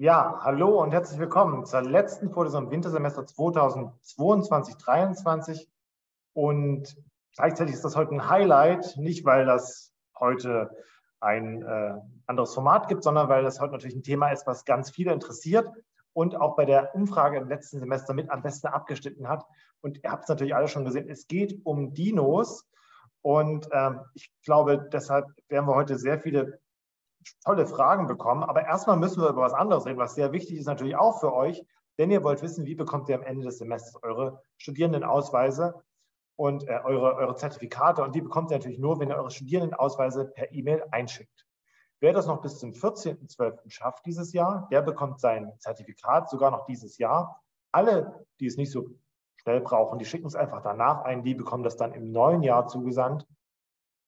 Ja, hallo und herzlich willkommen zur letzten Vorlesung im Wintersemester 2022-23. Und gleichzeitig ist das heute ein Highlight, nicht weil das heute ein äh, anderes Format gibt, sondern weil das heute natürlich ein Thema ist, was ganz viele interessiert und auch bei der Umfrage im letzten Semester mit am besten abgeschnitten hat. Und ihr habt es natürlich alle schon gesehen, es geht um Dinos. Und ähm, ich glaube, deshalb werden wir heute sehr viele tolle Fragen bekommen. Aber erstmal müssen wir über was anderes reden, was sehr wichtig ist natürlich auch für euch, denn ihr wollt wissen, wie bekommt ihr am Ende des Semesters eure Studierendenausweise und äh, eure, eure Zertifikate. Und die bekommt ihr natürlich nur, wenn ihr eure Studierendenausweise per E-Mail einschickt. Wer das noch bis zum 14.12. schafft dieses Jahr, der bekommt sein Zertifikat sogar noch dieses Jahr. Alle, die es nicht so schnell brauchen, die schicken es einfach danach ein, die bekommen das dann im neuen Jahr zugesandt.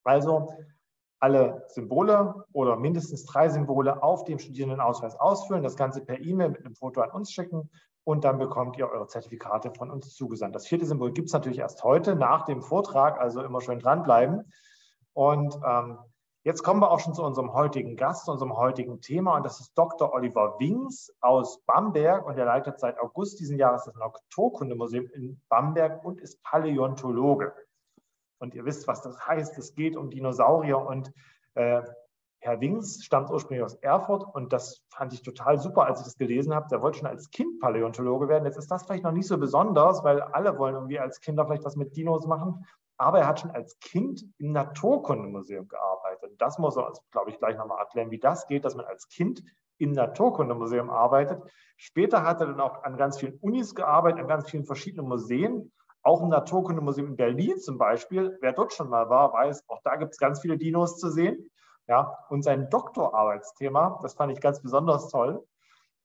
Also alle Symbole oder mindestens drei Symbole auf dem Studierendenausweis ausfüllen, das Ganze per E-Mail mit einem Foto an uns schicken und dann bekommt ihr eure Zertifikate von uns zugesandt. Das vierte Symbol gibt es natürlich erst heute nach dem Vortrag, also immer schön dranbleiben. Und ähm, jetzt kommen wir auch schon zu unserem heutigen Gast, unserem heutigen Thema und das ist Dr. Oliver Wings aus Bamberg und er leitet seit August diesen Jahres das Naturkundemuseum in Bamberg und ist Paläontologe. Und ihr wisst, was das heißt. Es geht um Dinosaurier und äh, Herr Wings stammt ursprünglich aus Erfurt und das fand ich total super, als ich das gelesen habe. Der wollte schon als Kind Paläontologe werden. Jetzt ist das vielleicht noch nicht so besonders, weil alle wollen irgendwie als Kinder vielleicht was mit Dinos machen. Aber er hat schon als Kind im Naturkundemuseum gearbeitet. Das muss er uns, glaube ich, gleich nochmal erklären, wie das geht, dass man als Kind im Naturkundemuseum arbeitet. Später hat er dann auch an ganz vielen Unis gearbeitet, an ganz vielen verschiedenen Museen. Auch im Naturkundemuseum in Berlin zum Beispiel, wer dort schon mal war, weiß, auch da gibt es ganz viele Dinos zu sehen. Ja, und sein Doktorarbeitsthema, das fand ich ganz besonders toll,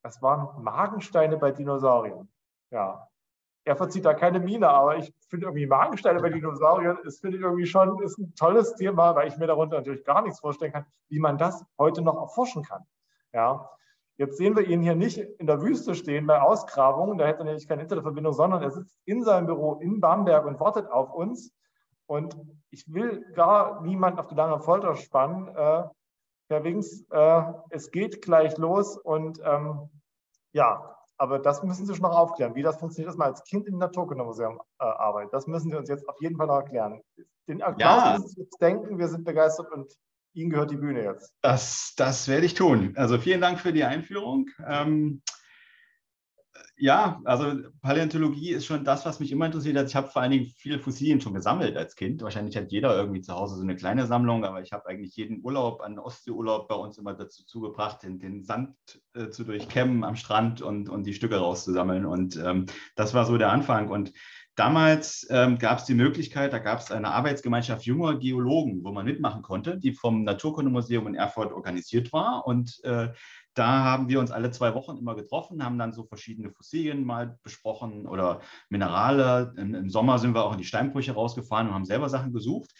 das waren Magensteine bei Dinosauriern. Ja, er verzieht da keine Miene, aber ich finde irgendwie Magensteine bei Dinosauriern, das finde ich irgendwie schon ist ein tolles Thema, weil ich mir darunter natürlich gar nichts vorstellen kann, wie man das heute noch erforschen kann. Ja, Jetzt sehen wir ihn hier nicht in der Wüste stehen bei Ausgrabungen, da hätte er nämlich keine Internetverbindung, sondern er sitzt in seinem Büro in Bamberg und wartet auf uns. Und ich will gar niemanden auf die lange Folter spannen. Äh, Herr Wings, äh, es geht gleich los und ähm, ja, aber das müssen Sie schon noch aufklären, wie das funktioniert, dass man als Kind im Naturkundemuseum äh, arbeitet. Das müssen Sie uns jetzt auf jeden Fall noch erklären. Den Applaus ja. müssen Sie jetzt denken, wir sind begeistert und Ihnen gehört die Bühne jetzt. Das, das werde ich tun. Also vielen Dank für die Einführung. Ähm, ja, also Paläontologie ist schon das, was mich immer interessiert hat. Ich habe vor allen Dingen viele Fossilien schon gesammelt als Kind. Wahrscheinlich hat jeder irgendwie zu Hause so eine kleine Sammlung, aber ich habe eigentlich jeden Urlaub, einen Ostseeurlaub bei uns immer dazu zugebracht, den, den Sand äh, zu durchkämmen am Strand und, und die Stücke rauszusammeln. Und ähm, das war so der Anfang. Und Damals ähm, gab es die Möglichkeit, da gab es eine Arbeitsgemeinschaft junger Geologen, wo man mitmachen konnte, die vom Naturkundemuseum in Erfurt organisiert war. Und äh, da haben wir uns alle zwei Wochen immer getroffen, haben dann so verschiedene Fossilien mal besprochen oder Minerale. Im, im Sommer sind wir auch in die Steinbrüche rausgefahren und haben selber Sachen gesucht.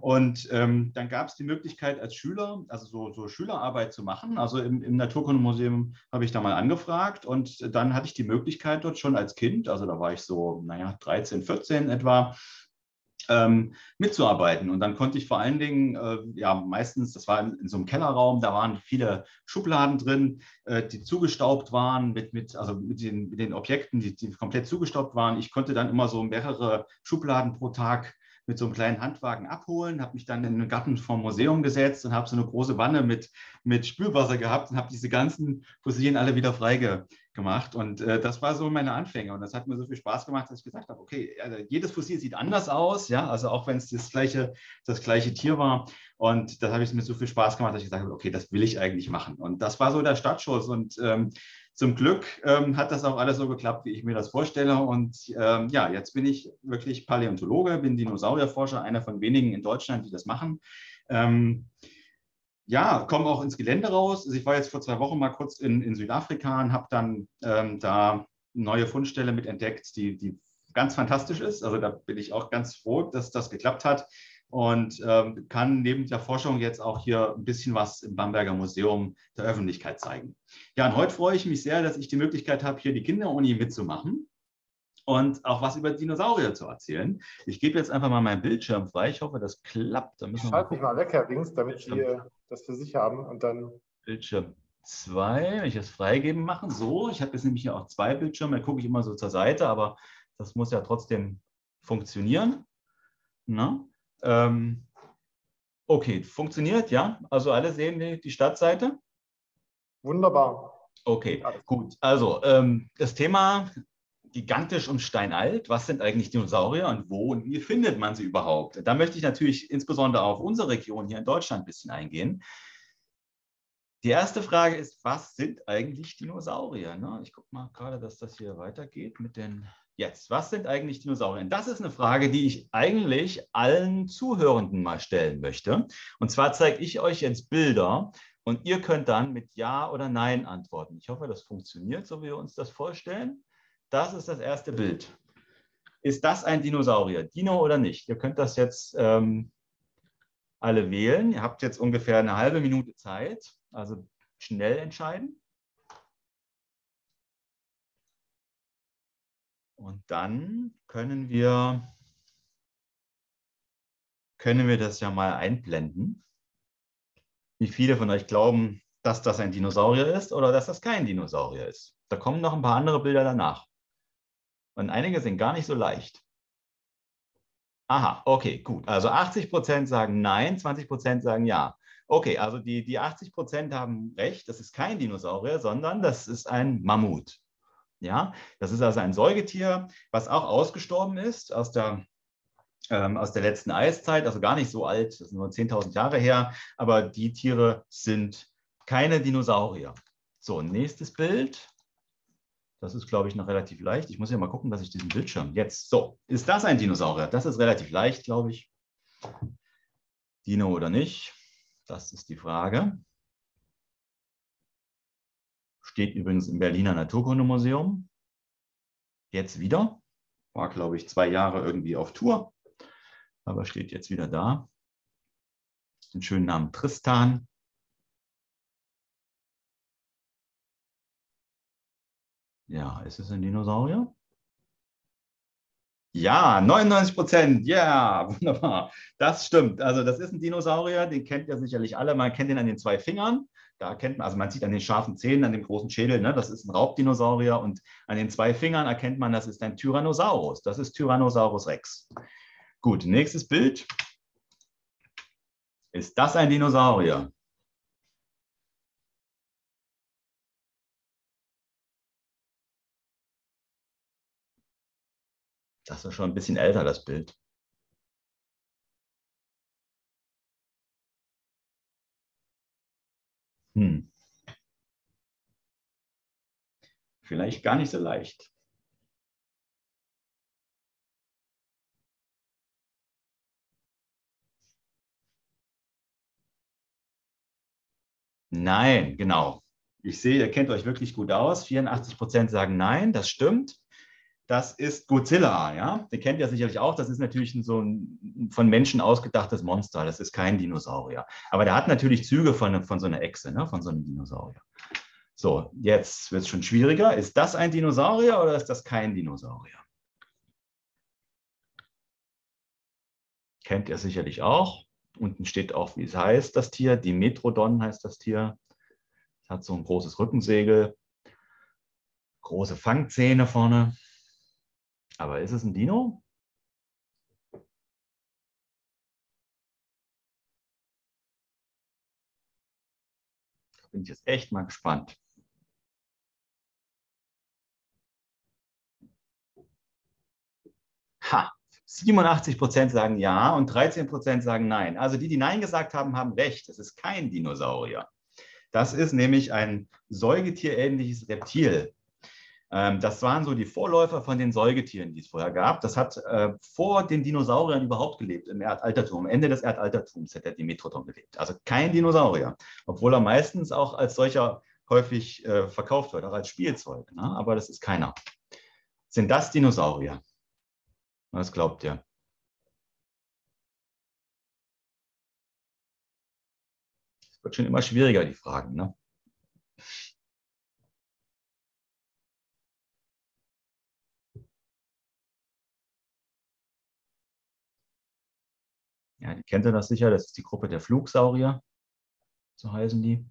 Und ähm, dann gab es die Möglichkeit als Schüler, also so, so Schülerarbeit zu machen. Also im, im Naturkundemuseum habe ich da mal angefragt und dann hatte ich die Möglichkeit dort schon als Kind, also da war ich so, naja, 13, 14 etwa, ähm, mitzuarbeiten. Und dann konnte ich vor allen Dingen, äh, ja, meistens, das war in, in, so einem Kellerraum, da waren viele Schubladen drin, äh, die zugestaubt waren, mit, mit, also mit den, mit den Objekten, die, die komplett zugestaubt waren. Ich konnte dann immer so mehrere Schubladen pro Tag mit so einem kleinen Handwagen abholen, habe mich dann in den Garten vom Museum gesetzt und habe so eine große Wanne mit, mit Spülwasser gehabt und habe diese ganzen Fossilien alle wieder freige, gemacht. Und äh, das war so meine Anfänge. Und das hat mir so viel Spaß gemacht, dass ich gesagt habe, okay, also jedes Fossil sieht anders aus, ja, also auch wenn es das gleiche, das gleiche Tier war. Und das habe ich mir so viel Spaß gemacht, dass ich gesagt habe, okay, das will ich eigentlich machen. Und das war so der Startschuss. Und ähm, zum Glück ähm, hat das auch alles so geklappt, wie ich mir das vorstelle. Und ähm, ja, jetzt bin ich wirklich Paläontologe, bin Dinosaurierforscher, einer von wenigen in Deutschland, die das machen. Ähm, ja, komme auch ins Gelände raus. Also ich war jetzt vor zwei Wochen mal kurz in, in Südafrika und habe dann ähm, da eine neue Fundstelle mit entdeckt, die, die ganz fantastisch ist. Also da bin ich auch ganz froh, dass das geklappt hat und ähm, kann neben der Forschung jetzt auch hier ein bisschen was im Bamberger Museum der Öffentlichkeit zeigen. Ja, und heute freue ich mich sehr, dass ich die Möglichkeit habe, hier die Kinderuni mitzumachen und auch was über Dinosaurier zu erzählen. Ich gebe jetzt einfach mal meinen Bildschirm frei. Ich hoffe, das klappt. Da ich schalte mich mal weg, Herr Wings, damit Sie das für sich haben und dann. Bildschirm zwei, wenn ich das freigeben machen, so, ich habe jetzt nämlich hier auch zwei Bildschirme, da gucke ich immer so zur Seite, aber das muss ja trotzdem funktionieren. Na? Ähm, okay, funktioniert, ja. Also alle sehen die, die Stadtseite. Wunderbar. Okay, gut. Also ähm, das Thema gigantisch und steinalt. Was sind eigentlich Dinosaurier und wo und wie findet man sie überhaupt? Da möchte ich natürlich insbesondere auf unsere Region hier in Deutschland ein bisschen eingehen. Die erste Frage ist, was sind eigentlich Dinosaurier? Ne? Ich gucke mal gerade, dass das hier weitergeht mit den Jetzt, was sind eigentlich Dinosaurier? Das ist eine Frage, die ich eigentlich allen Zuhörenden mal stellen möchte. Und zwar zeige ich euch jetzt Bilder und ihr könnt dann mit Ja oder Nein antworten. Ich hoffe, das funktioniert, so wie wir uns das vorstellen. Das ist das erste Bild. Ist das ein Dinosaurier? Dino oder nicht? Ihr könnt das jetzt ähm, alle wählen. Ihr habt jetzt ungefähr eine halbe Minute Zeit, also schnell entscheiden. Und dann können wir, können wir das ja mal einblenden. Wie viele von euch glauben, dass das ein Dinosaurier ist oder dass das kein Dinosaurier ist? Da kommen noch ein paar andere Bilder danach. Und einige sind gar nicht so leicht. Aha, okay, gut. Also 80 Prozent sagen nein, 20 Prozent sagen ja. Okay, also die, die 80 Prozent haben recht, das ist kein Dinosaurier, sondern das ist ein Mammut. Ja, das ist also ein Säugetier, was auch ausgestorben ist aus der, ähm, aus der letzten Eiszeit, also gar nicht so alt, das ist nur 10.000 Jahre her, aber die Tiere sind keine Dinosaurier. So, nächstes Bild. Das ist, glaube ich, noch relativ leicht. Ich muss ja mal gucken, dass ich diesen Bildschirm jetzt. So, ist das ein Dinosaurier? Das ist relativ leicht, glaube ich. Dino oder nicht? Das ist die Frage. Steht übrigens im Berliner Naturkundemuseum. Jetzt wieder. War, glaube ich, zwei Jahre irgendwie auf Tour, aber steht jetzt wieder da. Den schönen Namen Tristan. Ja, ist es ein Dinosaurier? Ja, 99 Prozent. Ja, yeah, wunderbar. Das stimmt. Also das ist ein Dinosaurier, den kennt ihr sicherlich alle. Man kennt ihn an den zwei Fingern. Da erkennt man, also man sieht an den scharfen Zähnen, an dem großen Schädel, ne, das ist ein Raubdinosaurier und an den zwei Fingern erkennt man, das ist ein Tyrannosaurus. Das ist Tyrannosaurus Rex. Gut, nächstes Bild. Ist das ein Dinosaurier? Das ist schon ein bisschen älter, das Bild. Hm. Vielleicht gar nicht so leicht. Nein, genau. Ich sehe, ihr kennt euch wirklich gut aus. 84 Prozent sagen nein, das stimmt. Das ist Godzilla, ja. Den kennt ihr sicherlich auch. Das ist natürlich so ein von Menschen ausgedachtes Monster. Das ist kein Dinosaurier. Aber der hat natürlich Züge von, von so einer Echse, ne? von so einem Dinosaurier. So, jetzt wird es schon schwieriger. Ist das ein Dinosaurier oder ist das kein Dinosaurier? Kennt ihr sicherlich auch. Unten steht auch, wie es heißt, das Tier. Dimetrodon heißt das Tier. Es hat so ein großes Rückensegel, große Fangzähne vorne. Aber ist es ein Dino? Da bin ich jetzt echt mal gespannt. Ha, 87 Prozent sagen ja und 13 Prozent sagen nein. Also die, die nein gesagt haben, haben recht. Es ist kein Dinosaurier. Das ist nämlich ein säugetierähnliches Reptil. Ähm, das waren so die Vorläufer von den Säugetieren, die es vorher gab. Das hat äh, vor den Dinosauriern überhaupt gelebt, im Erdaltertum. Am Ende des Erdaltertums hat der Dimetrodon gelebt. Also kein Dinosaurier, obwohl er meistens auch als solcher häufig äh, verkauft wird, auch als Spielzeug. Ne? Aber das ist keiner. Sind das Dinosaurier? Was glaubt ihr? Es wird schon immer schwieriger, die Fragen. Ne? ja, kennt ihr das sicher, das ist die Gruppe der Flugsaurier, so heißen die.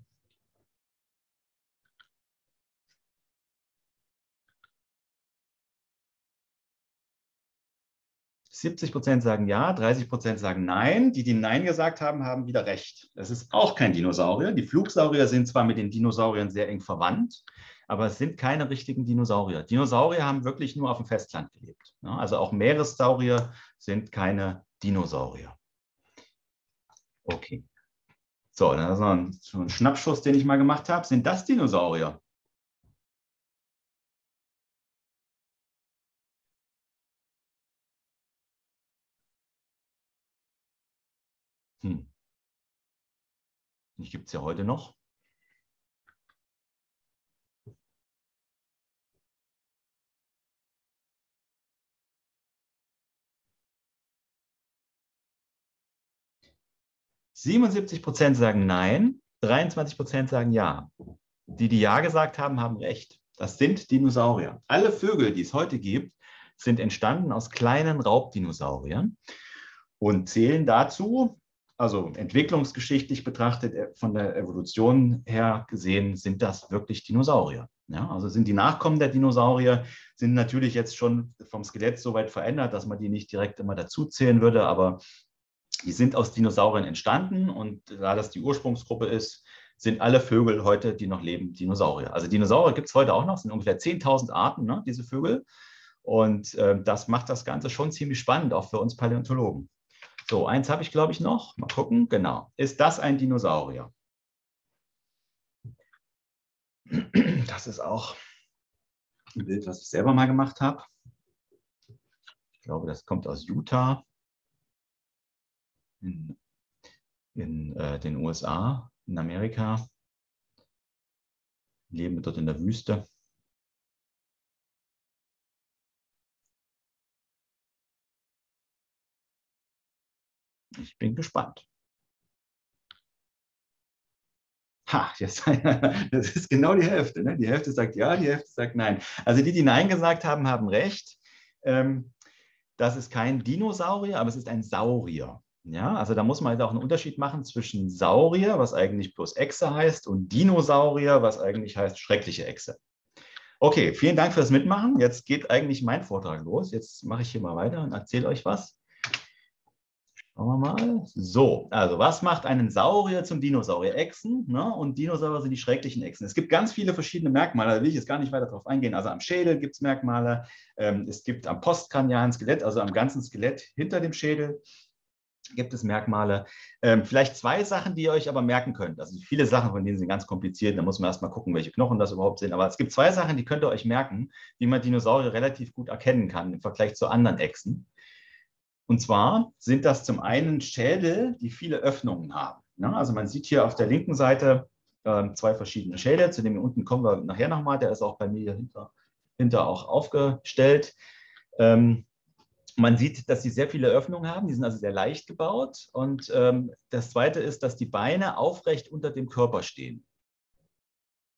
Siebzig Prozent sagen ja, 30 Prozent sagen nein. Die, die nein gesagt haben, haben wieder recht. Das ist auch kein Dinosaurier. Die Flugsaurier sind zwar mit den Dinosauriern sehr eng verwandt, aber es sind keine richtigen Dinosaurier. Dinosaurier haben wirklich nur auf dem Festland gelebt. Ne? Also auch Meeressaurier sind keine Dinosaurier. Okay. So, dann ist noch ein, ein Schnappschuss, den ich mal gemacht habe. Sind das Dinosaurier? Hm. Die gibt es ja heute noch. 77 Prozent sagen Nein, 23 Prozent sagen Ja. Die, die Ja gesagt haben, haben recht. Das sind Dinosaurier. Alle Vögel, die es heute gibt, sind entstanden aus kleinen Raubdinosauriern und zählen dazu, also entwicklungsgeschichtlich betrachtet, äh, von der Evolution her gesehen, sind das wirklich Dinosaurier. Ja, also sind die Nachkommen der Dinosaurier, sind natürlich jetzt schon vom Skelett so weit verändert, dass man die nicht direkt immer dazu zählen würde, aber die sind aus Dinosauriern entstanden und da das die Ursprungsgruppe ist, sind alle Vögel heute, die noch leben, Dinosaurier. Also Dinosaurier gibt es heute auch noch, sind ungefähr 10.000 Arten, ne, diese Vögel. Und äh, das macht das Ganze schon ziemlich spannend, auch für uns Paläontologen. So, eins habe ich, glaube ich, noch. Mal gucken. Genau. Ist das ein Dinosaurier? Das ist auch ein Bild, was ich selber mal gemacht habe. Ich glaube, das kommt aus Utah in, in äh, den USA, in Amerika, leben dort in der Wüste. Ich bin gespannt. Ha, jetzt, das ist genau die Hälfte. Ne? Die Hälfte sagt ja, die Hälfte sagt nein. Also die, die Nein gesagt haben, haben recht. Ähm, das ist kein Dinosaurier, aber es ist ein Saurier. Ja, also da muss man halt auch einen Unterschied machen zwischen Saurier, was eigentlich bloß Echse heißt, und Dinosaurier, was eigentlich heißt schreckliche Echse. Okay, vielen Dank fürs Mitmachen. Jetzt geht eigentlich mein Vortrag los. Jetzt mache ich hier mal weiter und erzähle euch was. Schauen wir mal. So, also was macht einen Saurier zum Dinosaurier? Echsen ne? und Dinosaurier sind die schrecklichen Echsen. Es gibt ganz viele verschiedene Merkmale, da will ich jetzt gar nicht weiter darauf eingehen. Also am Schädel gibt es Merkmale, ähm, es gibt am postkranialen Skelett, also am ganzen Skelett hinter dem Schädel, gibt es Merkmale. Ähm, vielleicht zwei Sachen, die ihr euch aber merken könnt. Also viele Sachen von denen sind ganz kompliziert. Da muss man erstmal gucken, welche Knochen das überhaupt sind. Aber es gibt zwei Sachen, die könnt ihr euch merken, wie man Dinosaurier relativ gut erkennen kann im Vergleich zu anderen Echsen. Und zwar sind das zum einen Schädel, die viele Öffnungen haben. Ja, also man sieht hier auf der linken Seite äh, zwei verschiedene Schädel. Zu dem hier unten kommen wir nachher nochmal. Der ist auch bei mir hinter, hinter auch aufgestellt. Ähm, man sieht, dass sie sehr viele Öffnungen haben, die sind also sehr leicht gebaut. Und ähm, das Zweite ist, dass die Beine aufrecht unter dem Körper stehen.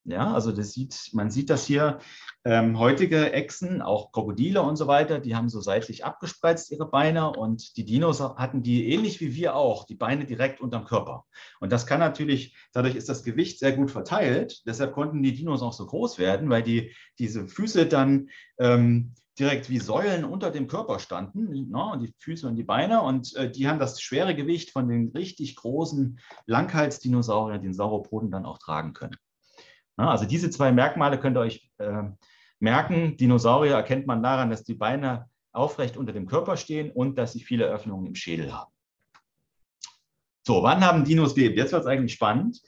Ja, also das sieht, man sieht das hier. Ähm, heutige Echsen, auch Krokodile und so weiter, die haben so seitlich abgespreizt ihre Beine und die Dinos hatten die ähnlich wie wir auch, die Beine direkt unterm Körper. Und das kann natürlich, dadurch ist das Gewicht sehr gut verteilt. Deshalb konnten die Dinos auch so groß werden, weil die diese Füße dann ähm, direkt wie Säulen unter dem Körper standen, ne, die Füße und die Beine. Und äh, die haben das schwere Gewicht von den richtig großen Langhalsdinosauriern, den Sauropoden, dann auch tragen können. Na, also diese zwei Merkmale könnt ihr euch äh, merken. Dinosaurier erkennt man daran, dass die Beine aufrecht unter dem Körper stehen und dass sie viele Öffnungen im Schädel haben. So, wann haben Dinos gelebt? Jetzt wird es eigentlich spannend.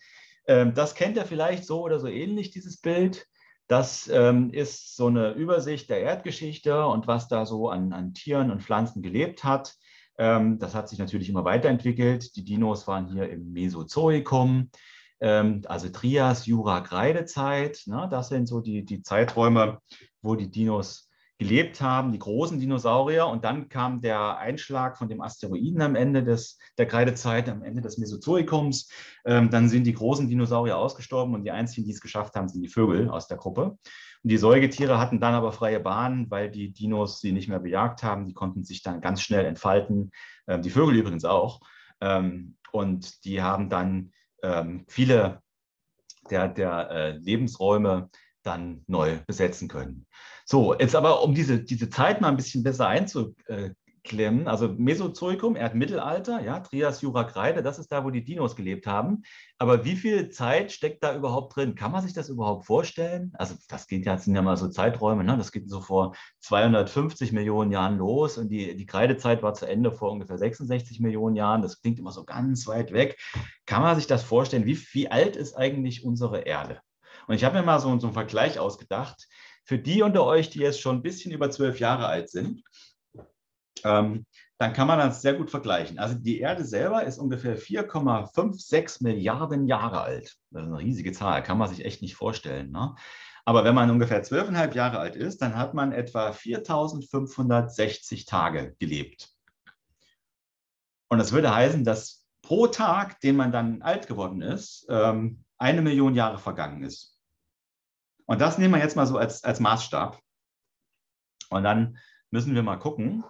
Ähm, das kennt ihr vielleicht so oder so ähnlich, dieses Bild. Das ähm, ist so eine Übersicht der Erdgeschichte und was da so an, an Tieren und Pflanzen gelebt hat. Ähm, das hat sich natürlich immer weiterentwickelt. Die Dinos waren hier im Mesozoikum, ähm, also Trias, Jura, Kreidezeit. Ne? Das sind so die, die Zeiträume, wo die Dinos gelebt haben, die großen Dinosaurier. Und dann kam der Einschlag von dem Asteroiden am Ende des, der Kreidezeit, am Ende des Mesozoikums. Ähm, dann sind die großen Dinosaurier ausgestorben und die einzigen, die es geschafft haben, sind die Vögel aus der Gruppe. Und die Säugetiere hatten dann aber freie Bahn, weil die Dinos sie nicht mehr bejagt haben. Die konnten sich dann ganz schnell entfalten. Ähm, die Vögel übrigens auch. Ähm, und die haben dann ähm, viele der, der äh, Lebensräume dann neu besetzen können. So, jetzt aber, um diese, diese Zeit mal ein bisschen besser einzugrenzen, klemmen. Also Mesozoikum, Erdmittelalter, ja, Trias, Jura, Kreide, das ist da, wo die Dinos gelebt haben. Aber wie viel Zeit steckt da überhaupt drin? Kann man sich das überhaupt vorstellen? Also das geht ja, sind ja mal so Zeiträume, ne? das geht so vor 250 Millionen Jahren los und die, die Kreidezeit war zu Ende vor ungefähr 66 Millionen Jahren. Das klingt immer so ganz weit weg. Kann man sich das vorstellen? Wie, wie alt ist eigentlich unsere Erde? Und ich habe mir mal so, so einen Vergleich ausgedacht. Für die unter euch, die jetzt schon ein bisschen über zwölf Jahre alt sind, ähm, dann kann man das sehr gut vergleichen. Also die Erde selber ist ungefähr 4,56 Milliarden Jahre alt. Das ist eine riesige Zahl, kann man sich echt nicht vorstellen. Ne? Aber wenn man ungefähr 12,5 Jahre alt ist, dann hat man etwa 4560 Tage gelebt. Und das würde heißen, dass pro Tag, den man dann alt geworden ist, ähm, eine Million Jahre vergangen ist. Und das nehmen wir jetzt mal so als, als Maßstab. Und dann müssen wir mal gucken,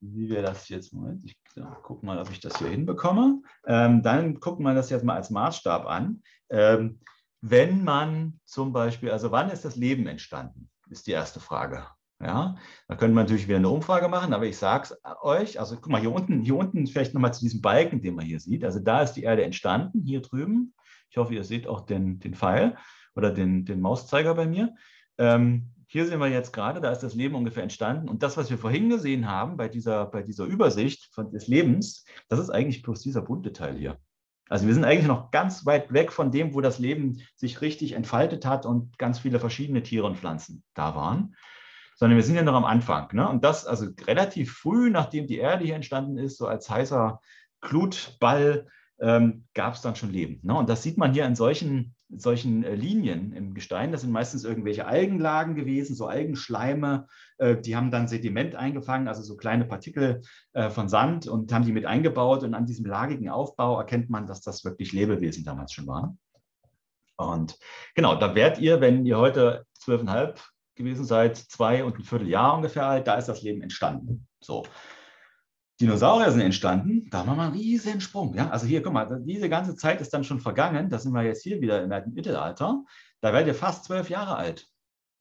wie wir das jetzt, Moment, ich gucke mal, ob ich das hier hinbekomme. Ähm, dann gucken wir das jetzt mal als Maßstab an. Ähm, wenn man zum Beispiel, also wann ist das Leben entstanden, ist die erste Frage. Ja, da könnte man natürlich wieder eine Umfrage machen, aber ich sage es euch, also guck mal, hier unten, hier unten vielleicht nochmal zu diesem Balken, den man hier sieht. Also da ist die Erde entstanden, hier drüben. Ich hoffe, ihr seht auch den, den Pfeil oder den, den Mauszeiger bei mir. Ähm, hier sehen wir jetzt gerade, da ist das Leben ungefähr entstanden. Und das, was wir vorhin gesehen haben bei dieser, bei dieser Übersicht von, des Lebens, das ist eigentlich bloß dieser bunte Teil hier. Also wir sind eigentlich noch ganz weit weg von dem, wo das Leben sich richtig entfaltet hat und ganz viele verschiedene Tiere und Pflanzen da waren. Sondern wir sind ja noch am Anfang. Ne? Und das also relativ früh, nachdem die Erde hier entstanden ist, so als heißer Glutball, ähm, gab es dann schon Leben. Ne? Und das sieht man hier in solchen, solchen äh, Linien im Gestein. Das sind meistens irgendwelche Algenlagen gewesen, so Algenschleime. Äh, die haben dann Sediment eingefangen, also so kleine Partikel äh, von Sand und haben die mit eingebaut. Und an diesem lagigen Aufbau erkennt man, dass das wirklich Lebewesen damals schon waren. Und genau, da werdet ihr, wenn ihr heute zwölfeinhalb gewesen seid, zwei und ein Vierteljahr ungefähr alt, da ist das Leben entstanden. So. Dinosaurier sind entstanden, da machen wir einen riesen Sprung. Ja? Also hier, guck mal, diese ganze Zeit ist dann schon vergangen. Da sind wir jetzt hier wieder im Mittelalter. Da werdet ihr fast zwölf Jahre alt.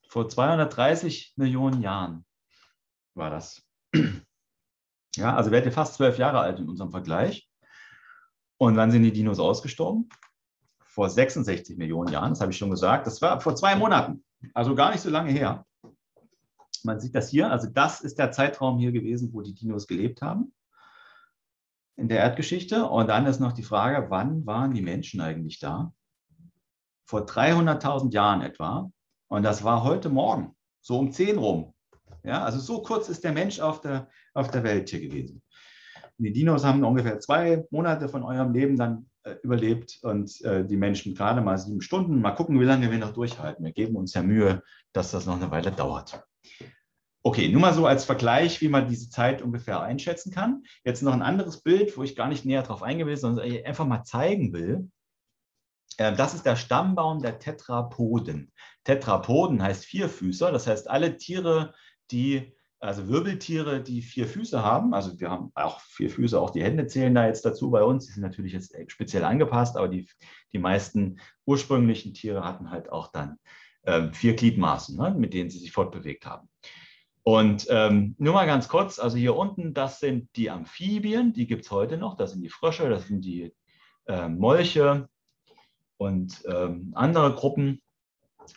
Vor 230 Millionen Jahren war das. Ja, also werdet ihr fast zwölf Jahre alt in unserem Vergleich. Und dann sind die Dinos ausgestorben. Vor 66 Millionen Jahren, das habe ich schon gesagt. Das war vor zwei Monaten, also gar nicht so lange her. Man sieht das hier, also das ist der Zeitraum hier gewesen, wo die Dinos gelebt haben in der Erdgeschichte. Und dann ist noch die Frage, wann waren die Menschen eigentlich da? Vor 300.000 Jahren etwa. Und das war heute Morgen, so um 10 rum. Ja, also so kurz ist der Mensch auf der, auf der Welt hier gewesen. Die Dinos haben ungefähr zwei Monate von eurem Leben dann äh, überlebt und äh, die Menschen gerade mal sieben Stunden. Mal gucken, wie lange wir noch durchhalten. Wir geben uns ja Mühe, dass das noch eine Weile dauert. Okay, nur mal so als Vergleich, wie man diese Zeit ungefähr einschätzen kann. Jetzt noch ein anderes Bild, wo ich gar nicht näher darauf eingehen will, sondern einfach mal zeigen will. Äh, das ist der Stammbaum der Tetrapoden. Tetrapoden heißt Vierfüßer, das heißt alle Tiere, die, also Wirbeltiere, die vier Füße haben. Also wir haben auch vier Füße, auch die Hände zählen da jetzt dazu bei uns. Die sind natürlich jetzt speziell angepasst, aber die, die meisten ursprünglichen Tiere hatten halt auch dann äh, vier Gliedmaßen, ne, mit denen sie sich fortbewegt haben. Und ähm, nur mal ganz kurz, also hier unten, das sind die Amphibien, die gibt es heute noch, das sind die Frösche, das sind die äh, Molche und ähm, andere Gruppen.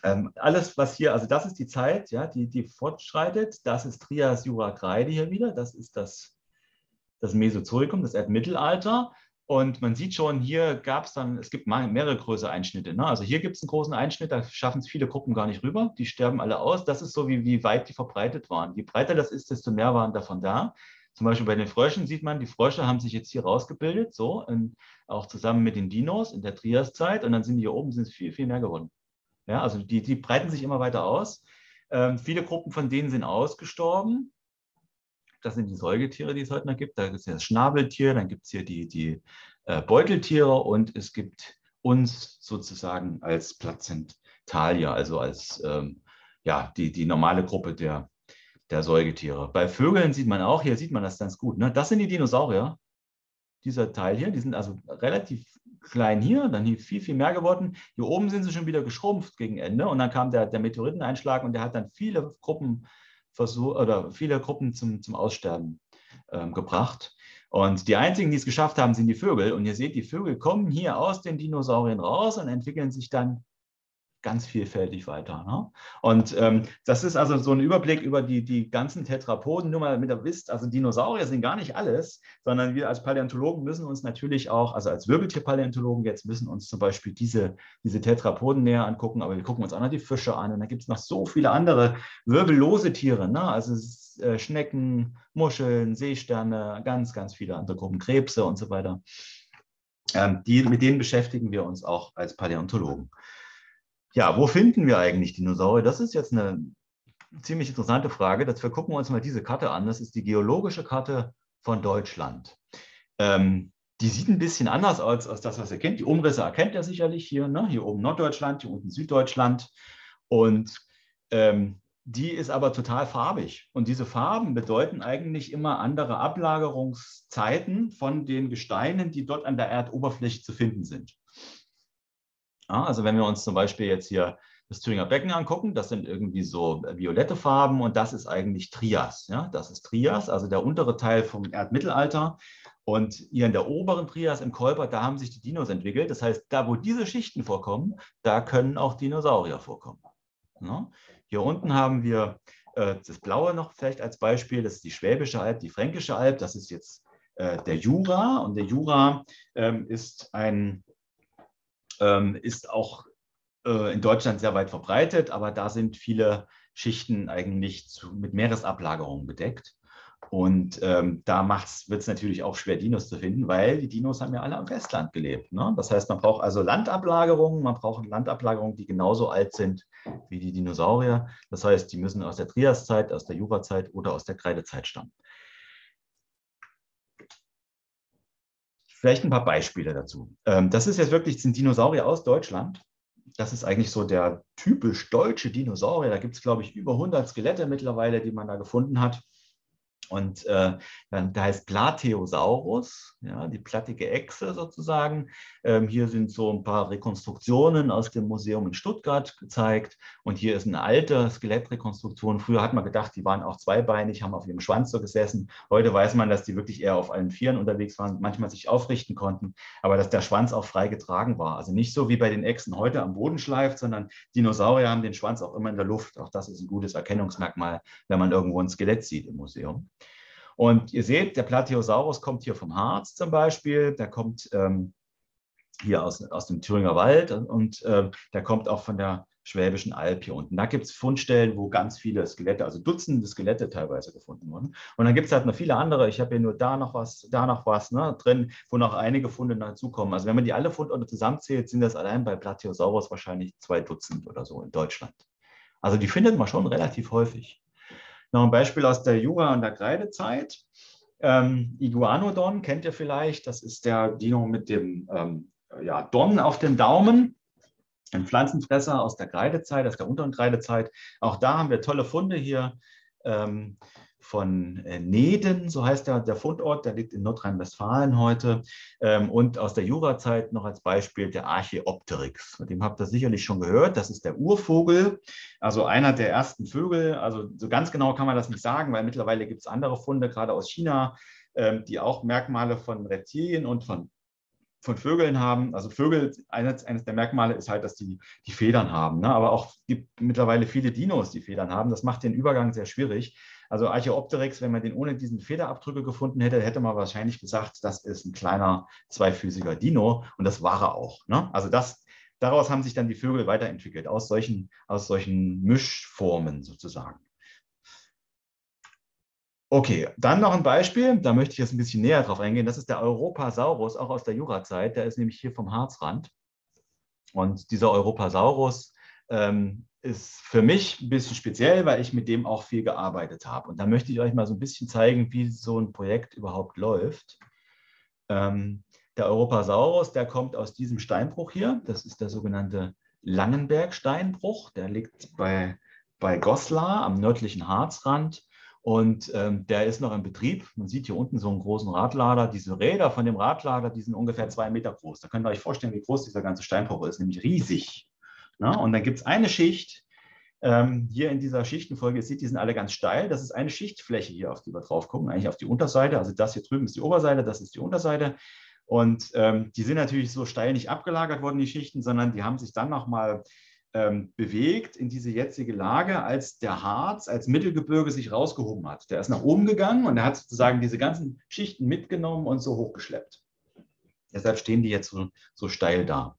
Ähm, alles, was hier, also das ist die Zeit, ja, die, die fortschreitet, das ist Trias Jura Kreide hier wieder, das ist das, das Mesozoikum, das Erdmittelalter. Und man sieht schon, hier gab es dann, es gibt mehrere größere Einschnitte. Ne? Also hier gibt es einen großen Einschnitt, da schaffen es viele Gruppen gar nicht rüber. Die sterben alle aus. Das ist so, wie, wie weit die verbreitet waren. Je breiter das ist, desto mehr waren davon da. Zum Beispiel bei den Fröschen sieht man, die Frösche haben sich jetzt hier rausgebildet, so, in, auch zusammen mit den Dinos in der Triaszeit. Und dann sind die hier oben sind viel, viel mehr geworden. Ja, also die, die breiten sich immer weiter aus. Ähm, viele Gruppen von denen sind ausgestorben. Das sind die Säugetiere, die es heute noch gibt. Da gibt es das Schnabeltier, dann gibt es hier die, die äh, Beuteltiere und es gibt uns sozusagen als Plazentalier, also als ähm, ja, die, die normale Gruppe der, der Säugetiere. Bei Vögeln sieht man auch, hier sieht man das ganz gut. Ne? Das sind die Dinosaurier, dieser Teil hier. Die sind also relativ klein hier, dann hier viel, viel mehr geworden. Hier oben sind sie schon wieder geschrumpft gegen Ende und dann kam der, der Meteoriteneinschlag und der hat dann viele Gruppen versucht oder viele Gruppen zum, zum Aussterben ähm, gebracht. Und die einzigen, die es geschafft haben, sind die Vögel. Und ihr seht, die Vögel kommen hier aus den Dinosauriern raus und entwickeln sich dann ganz vielfältig weiter. Ne? Und ähm, das ist also so ein Überblick über die, die ganzen Tetrapoden, nur mal damit ihr wisst, also Dinosaurier sind gar nicht alles, sondern wir als Paläontologen müssen uns natürlich auch, also als Wirbeltierpaläontologen jetzt müssen uns zum Beispiel diese, diese Tetrapoden näher angucken, aber wir gucken uns auch noch die Fische an und da gibt es noch so viele andere wirbellose Tiere, ne? also äh, Schnecken, Muscheln, Seesterne, ganz, ganz viele andere Gruppen, Krebse und so weiter. Ähm, die, mit denen beschäftigen wir uns auch als Paläontologen. Ja, wo finden wir eigentlich Dinosaurier? Das ist jetzt eine ziemlich interessante Frage. Dafür gucken wir uns mal diese Karte an. Das ist die geologische Karte von Deutschland. Ähm, die sieht ein bisschen anders aus als das, was ihr kennt. Die Umrisse erkennt ihr sicherlich hier. Ne? Hier oben Norddeutschland, hier unten Süddeutschland. Und ähm, die ist aber total farbig. Und diese Farben bedeuten eigentlich immer andere Ablagerungszeiten von den Gesteinen, die dort an der Erdoberfläche zu finden sind. Ja, also wenn wir uns zum Beispiel jetzt hier das Thüringer Becken angucken, das sind irgendwie so violette Farben und das ist eigentlich Trias. Ja? Das ist Trias, also der untere Teil vom Erdmittelalter. Und hier in der oberen Trias im Kolper, da haben sich die Dinos entwickelt. Das heißt, da wo diese Schichten vorkommen, da können auch Dinosaurier vorkommen. Ja? Hier unten haben wir äh, das Blaue noch vielleicht als Beispiel. Das ist die Schwäbische Alb, die Fränkische Alb. Das ist jetzt äh, der Jura. Und der Jura ähm, ist ein ähm, ist auch äh, in Deutschland sehr weit verbreitet, aber da sind viele Schichten eigentlich zu, mit Meeresablagerungen bedeckt. Und ähm, da wird es natürlich auch schwer, Dinos zu finden, weil die Dinos haben ja alle am Festland gelebt. Ne? Das heißt, man braucht also Landablagerungen, man braucht Landablagerungen, die genauso alt sind wie die Dinosaurier. Das heißt, die müssen aus der Triaszeit, aus der Jurazeit oder aus der Kreidezeit stammen. Vielleicht ein paar Beispiele dazu. Ähm, das ist jetzt wirklich ein Dinosaurier aus Deutschland. Das ist eigentlich so der typisch deutsche Dinosaurier. Da gibt es, glaube ich, über 100 Skelette mittlerweile, die man da gefunden hat. Und äh, der heißt Plateosaurus, ja, die plattige Echse sozusagen. Ähm, hier sind so ein paar Rekonstruktionen aus dem Museum in Stuttgart gezeigt. Und hier ist eine alte Skelettrekonstruktion. Früher hat man gedacht, die waren auch zweibeinig, haben auf ihrem Schwanz so gesessen. Heute weiß man, dass die wirklich eher auf allen Vieren unterwegs waren, manchmal sich aufrichten konnten, aber dass der Schwanz auch frei getragen war. Also nicht so wie bei den Echsen heute am Boden schleift, sondern Dinosaurier haben den Schwanz auch immer in der Luft. Auch das ist ein gutes Erkennungsmerkmal, wenn man irgendwo ein Skelett sieht im Museum. Und ihr seht, der Plateosaurus kommt hier vom Harz zum Beispiel, der kommt ähm, hier aus, aus dem Thüringer Wald und äh, der kommt auch von der Schwäbischen Alb hier unten. Da gibt es Fundstellen, wo ganz viele Skelette, also Dutzende Skelette teilweise gefunden wurden. Und dann gibt es halt noch viele andere. Ich habe hier nur da noch was, da noch was ne, drin, wo noch einige Funde dazukommen. Also wenn man die alle Fundorte zusammenzählt, sind das allein bei Plateosaurus wahrscheinlich zwei Dutzend oder so in Deutschland. Also die findet man schon relativ häufig. Noch ein Beispiel aus der Jura- und der Kreidezeit. Ähm, Iguanodon kennt ihr vielleicht. Das ist der Dino mit dem ähm, ja, Don auf dem Daumen. Ein Pflanzenfresser aus der Kreidezeit, aus der unteren Kreidezeit. Auch da haben wir tolle Funde hier. Ähm, von äh, Neden, so heißt der, der Fundort, der liegt in Nordrhein-Westfalen heute. Ähm, und aus der Jurazeit noch als Beispiel der Archeopteryx. Von dem habt ihr sicherlich schon gehört. Das ist der Urvogel, also einer der ersten Vögel. Also so ganz genau kann man das nicht sagen, weil mittlerweile gibt es andere Funde, gerade aus China, ähm, die auch Merkmale von Reptilien und von von Vögeln haben. Also Vögel, eines, eines der Merkmale ist halt, dass die die Federn haben. Ne? Aber auch gibt mittlerweile viele Dinos, die Federn haben. Das macht den Übergang sehr schwierig. Also Archaeopteryx, wenn man den ohne diesen Federabdrücke gefunden hätte, hätte man wahrscheinlich gesagt, das ist ein kleiner zweifüßiger Dino. Und das war er auch. Ne? Also das, daraus haben sich dann die Vögel weiterentwickelt, aus solchen, aus solchen Mischformen sozusagen. Okay, dann noch ein Beispiel, da möchte ich jetzt ein bisschen näher drauf eingehen. Das ist der Europasaurus, auch aus der Jurazeit. Der ist nämlich hier vom Harzrand. Und dieser Europasaurus ähm, ist für mich ein bisschen speziell, weil ich mit dem auch viel gearbeitet habe. Und da möchte ich euch mal so ein bisschen zeigen, wie so ein Projekt überhaupt läuft. Ähm, der Europasaurus, der kommt aus diesem Steinbruch hier. Das ist der sogenannte Langenberg-Steinbruch. Der liegt bei, bei Goslar am nördlichen Harzrand. Und ähm, der ist noch in Betrieb. Man sieht hier unten so einen großen Radlader. Diese Räder von dem Radlader, die sind ungefähr zwei Meter groß. Da könnt ihr euch vorstellen, wie groß dieser ganze Steinbruch ist, nämlich riesig. Na, und dann gibt es eine Schicht, ähm, hier in dieser Schichtenfolge, ihr seht, die sind alle ganz steil. Das ist eine Schichtfläche hier, auf die wir drauf gucken, eigentlich auf die Unterseite. Also das hier drüben ist die Oberseite, das ist die Unterseite. Und ähm, die sind natürlich so steil nicht abgelagert worden, die Schichten, sondern die haben sich dann nochmal ähm, bewegt in diese jetzige Lage, als der Harz als Mittelgebirge sich rausgehoben hat. Der ist nach oben gegangen und er hat sozusagen diese ganzen Schichten mitgenommen und so hochgeschleppt. Deshalb stehen die jetzt so, so steil da.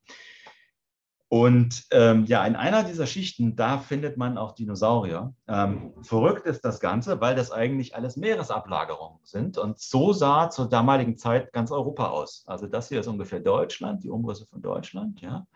Und ähm, ja, in einer dieser Schichten, da findet man auch Dinosaurier. Ähm, verrückt ist das Ganze, weil das eigentlich alles Meeresablagerungen sind. Und so sah zur damaligen Zeit ganz Europa aus. Also das hier ist ungefähr Deutschland, die Umrisse von Deutschland. Ja.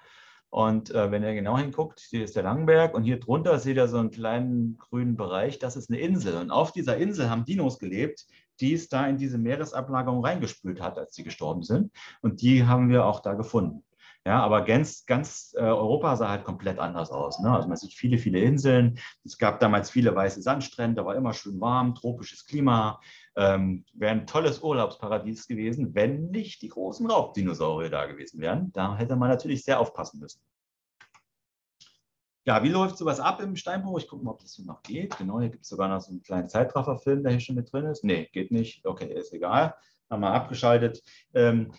Und äh, wenn ihr genau hinguckt, hier ist der Langenberg und hier drunter seht ihr so einen kleinen grünen Bereich, das ist eine Insel. Und auf dieser Insel haben Dinos gelebt, die es da in diese Meeresablagerung reingespült hat, als sie gestorben sind. Und die haben wir auch da gefunden. Ja, aber ganz, ganz äh, Europa sah halt komplett anders aus. Ne? Also man sieht viele, viele Inseln. Es gab damals viele weiße Sandstrände, war immer schön warm, tropisches Klima. Ähm, Wäre ein tolles Urlaubsparadies gewesen, wenn nicht die großen Raubdinosaurier da gewesen wären. Da hätte man natürlich sehr aufpassen müssen. Ja, wie läuft sowas ab im Steinbruch? Ich gucke mal, ob das hier noch geht. Genau, hier gibt es sogar noch so einen kleinen Zeitrafferfilm, der hier schon mit drin ist. Nee, geht nicht. Okay, ist egal. Haben wir abgeschaltet. Ähm,